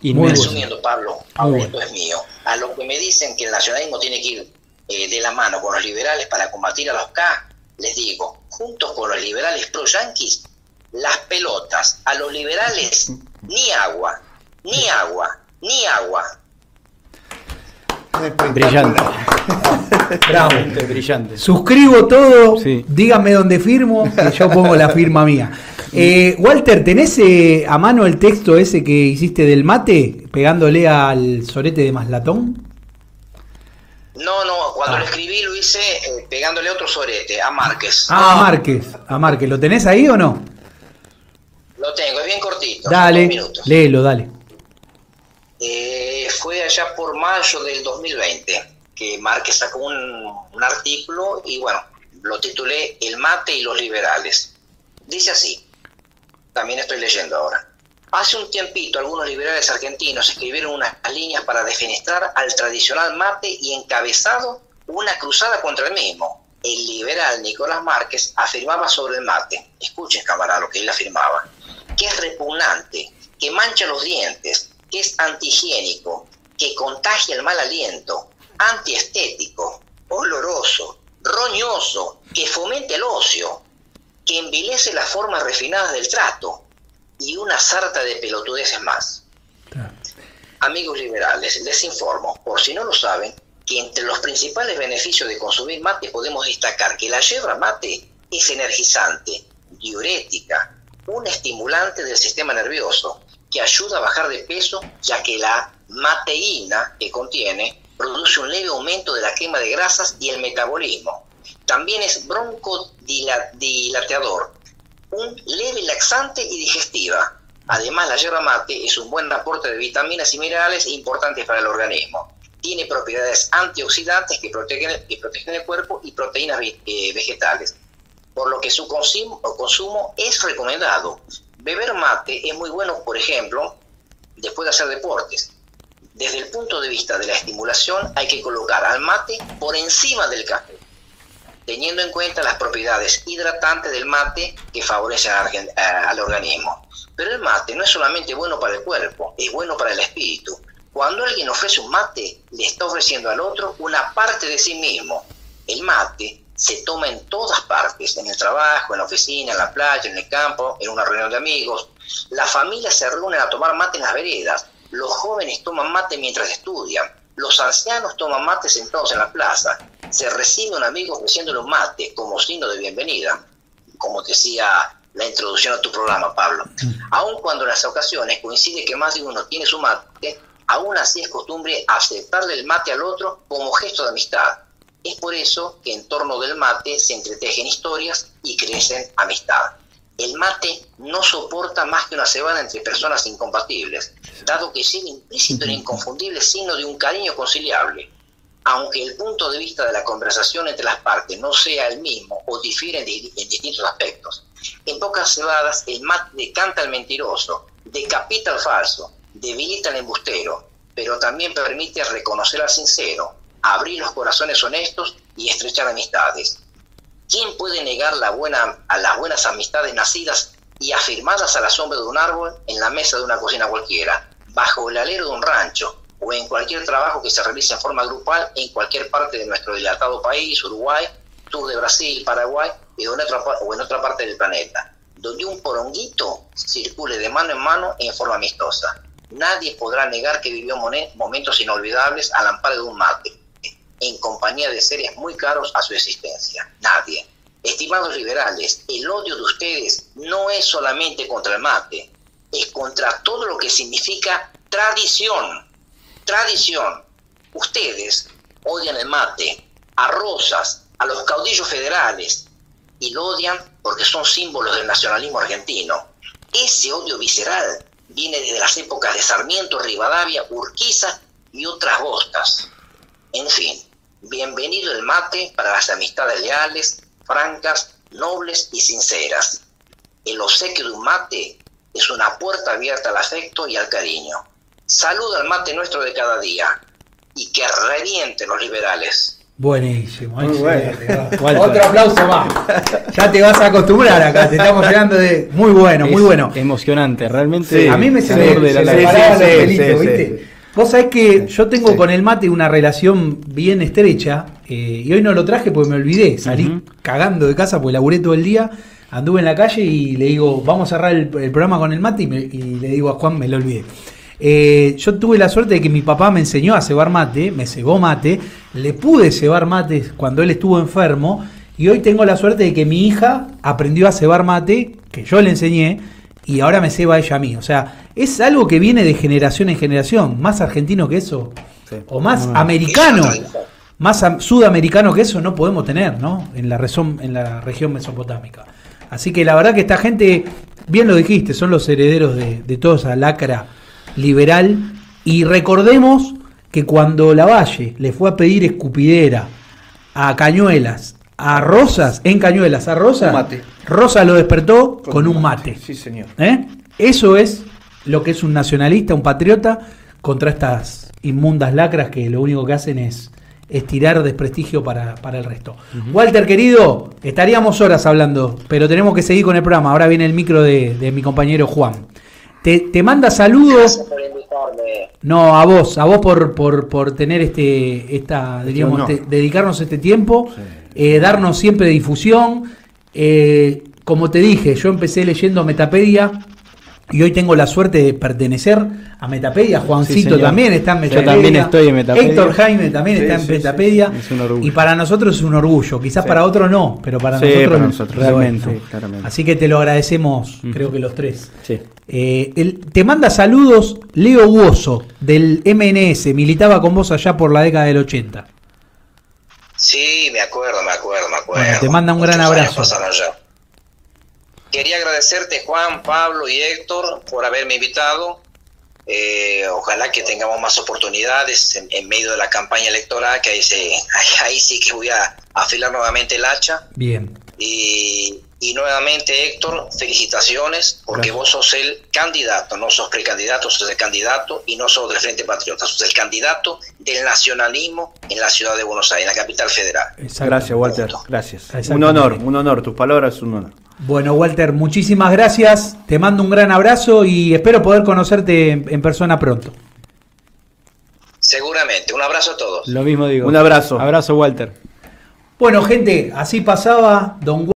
Speaker 3: Y resumiendo, Pablo, esto es mío. A lo que me dicen que el nacionalismo tiene que ir eh, de la mano con los liberales para combatir a los K, les digo, juntos con los liberales pro-yanquis, las pelotas, a los liberales ni agua, ni agua, ni agua,
Speaker 1: Brillante. Bravo. Brillante. Suscribo todo. Dígame dónde firmo, que yo pongo la firma mía. Eh, Walter, ¿tenés eh, a mano el texto ese que hiciste del mate, pegándole al sorete de Maslatón?
Speaker 3: No, no, cuando ah. lo escribí lo hice eh, pegándole otro sorete, a Márquez.
Speaker 1: Ah, a Márquez, a Márquez. ¿Lo tenés ahí o no?
Speaker 3: Lo tengo, es bien cortito.
Speaker 1: Dale, léelo, dale.
Speaker 3: Eh, fue allá por mayo del 2020 que Márquez sacó un, artículo y bueno, lo titulé El mate y los liberales. Dice así, también estoy leyendo ahora. Hace un tiempito algunos liberales argentinos escribieron unas líneas para defenestrar al tradicional mate y encabezado una cruzada contra el mismo. El liberal Nicolás Márquez afirmaba sobre el mate, escuchen camarada lo que él afirmaba, que es repugnante, que mancha los dientes, que es antihigiénico, que contagia el mal aliento, antiestético, oloroso, roñoso, que fomente el ocio, que envilece las formas refinadas del trato y una sarta de pelotudeces más. Amigos liberales, les informo, por si no lo saben, que entre los principales beneficios de consumir mate podemos destacar que la yebra mate es energizante, diurética, un estimulante del sistema nervioso, que ayuda a bajar de peso, ya que la mateína que contiene produce un leve aumento de la quema de grasas y el metabolismo. También es broncodilateador, un leve laxante y digestiva. Además, la yerba mate es un buen aporte de vitaminas y minerales importantes para el organismo. Tiene propiedades antioxidantes que protegen, el cuerpo y proteínas eh, vegetales, por lo que su consumo, consumo es recomendado beber mate es muy bueno, por ejemplo, después de hacer deportes. Desde el punto de vista de la estimulación hay que colocar al mate por encima del café, teniendo en cuenta las propiedades hidratantes del mate que favorecen al organismo. Pero el mate no es solamente bueno para el cuerpo, es bueno para el espíritu. Cuando alguien ofrece un mate, le está ofreciendo al otro una parte de sí mismo. El mate se toma en todas partes, en el trabajo, en la oficina, en la playa, en el campo, en una reunión de amigos. Las familias se reúnen a tomar mate en las veredas, los jóvenes toman mate mientras estudian, los ancianos toman mate sentados en la plaza, se recibe un amigo ofreciéndole un mate como signo de bienvenida, como decía la introducción a tu programa, Pablo. Aun cuando en las ocasiones coincide que más de uno tiene su mate, aún así es costumbre aceptarle el mate al otro como gesto de amistad es por eso que en torno del mate se entretejen historias y crecen amistad. El mate no soporta más que una cebada entre personas incompatibles, dado que lleva implícito el inconfundible signo de un cariño conciliable. aunque el punto de vista de la conversación entre las partes no sea el mismo o difiere en, distintos aspectos. En pocas cebadas, el mate decanta al mentiroso, decapita al falso, debilita al embustero, pero también permite reconocer al sincero, abrir los corazones honestos y estrechar amistades. ¿Quién puede negar a las buenas amistades nacidas y afirmadas a la sombra de un árbol en la mesa de una cocina cualquiera, bajo el alero de un rancho, o en cualquier trabajo que se realice en forma grupal en cualquier parte de nuestro dilatado país, Uruguay, Tour de Brasil, Paraguay o en otra, o en otra parte del planeta, donde un poronguito circule de mano en mano en forma amistosa. Nadie podrá negar que vivió momentos inolvidables al amparo de un mate, en compañía de seres muy caros a su existencia. Nadie. Estimados liberales, el odio de ustedes no es solamente contra el mate, es contra todo lo que significa tradición tradición. Ustedes odian el mate, a Rosas, a los caudillos federales, y lo odian porque son símbolos del nacionalismo argentino. Ese odio visceral viene desde las épocas de Sarmiento, Rivadavia, Urquiza y otras bostas. En fin, bienvenido el mate para las amistades leales, francas, nobles y sinceras. El obsequio de un mate es una puerta abierta al afecto y al cariño. Saluda al mate nuestro de cada día y que reviente los liberales.
Speaker 1: Buenísimo, Otro aplauso más. Ya te vas a acostumbrar acá, te estamos llegando de muy bueno, muy bueno.
Speaker 2: Emocionante, realmente.
Speaker 1: a mí me se me, se ¿viste? Vos sabés que yo tengo con el mate una relación bien estrecha eh, y hoy no lo traje porque me olvidé. Salí cagando de casa porque laburé todo el día, anduve en la calle y le digo, vamos a cerrar el, programa con el mate y, y le digo a Juan, me lo olvidé. Eh, yo tuve la suerte de que mi papá me enseñó a cebar mate, me cebó mate, le pude cebar mate cuando él estuvo enfermo y hoy tengo la suerte de que mi hija aprendió a cebar mate, que yo le enseñé, y ahora me ceba ella a mí. O sea, es algo que viene de generación en generación, más argentino que eso, o más americano, más sudamericano que eso no podemos tener, ¿no? En la, en la región mesopotámica. Así que la verdad que esta gente, bien lo dijiste, son los herederos de, de toda esa lacra liberal. Y recordemos que cuando Lavalle le fue a pedir escupidera a Cañuelas, a Rosas, en Cañuelas, a Rosas, Rosa lo despertó con, un mate.
Speaker 4: Sí, señor.
Speaker 1: ¿Eh? Eso es lo que es un nacionalista, un patriota, contra estas inmundas lacras que lo único que hacen es, estirar desprestigio para, el resto. Walter, querido, estaríamos horas hablando, pero tenemos que seguir con el programa. Ahora viene el micro de, de mi compañero Juan. Te, manda saludos. No, a vos, a vos por, por, por tener este, esta, diríamos, dedicarnos este tiempo, eh, darnos siempre difusión. Eh, como te dije, yo empecé leyendo Metapedia y hoy tengo la suerte de pertenecer a Metapedia. Juancito también está en Metapedia.
Speaker 2: Yo también estoy en Metapedia.
Speaker 1: Héctor Jaime también está en Metapedia. y para nosotros es un orgullo. Quizás para otros no, pero para nosotros, realmente. Así que te lo agradecemos, creo que los tres. Eh, te manda saludos Leo Guoso del MNS. Militaba con vos allá por la década del 80.
Speaker 3: Sí, me acuerdo, me acuerdo, me acuerdo.
Speaker 1: te manda un gran abrazo.
Speaker 3: Quería agradecerte Juan, Pablo y Héctor por haberme invitado. Eh, ojalá que tengamos más oportunidades en, medio de la campaña electoral, que ahí, ahí, sí que voy a afilar nuevamente el hacha.
Speaker 1: Bien.
Speaker 3: Y, nuevamente, Héctor, felicitaciones, porque vos sos el candidato, no sos precandidato, sos el candidato y no sos del Frente Patriota, sos el candidato del nacionalismo en la ciudad de Buenos Aires, en la capital federal.
Speaker 4: Gracias, Walter. Gracias. Un honor, un honor. Tus palabras, un honor.
Speaker 1: Bueno, Walter, muchísimas gracias. Te mando un gran abrazo y espero poder conocerte en, persona pronto.
Speaker 3: Seguramente. Un abrazo a todos.
Speaker 2: Lo mismo digo.
Speaker 1: Un abrazo.
Speaker 2: Abrazo, Walter.
Speaker 1: Bueno, gente, así pasaba Don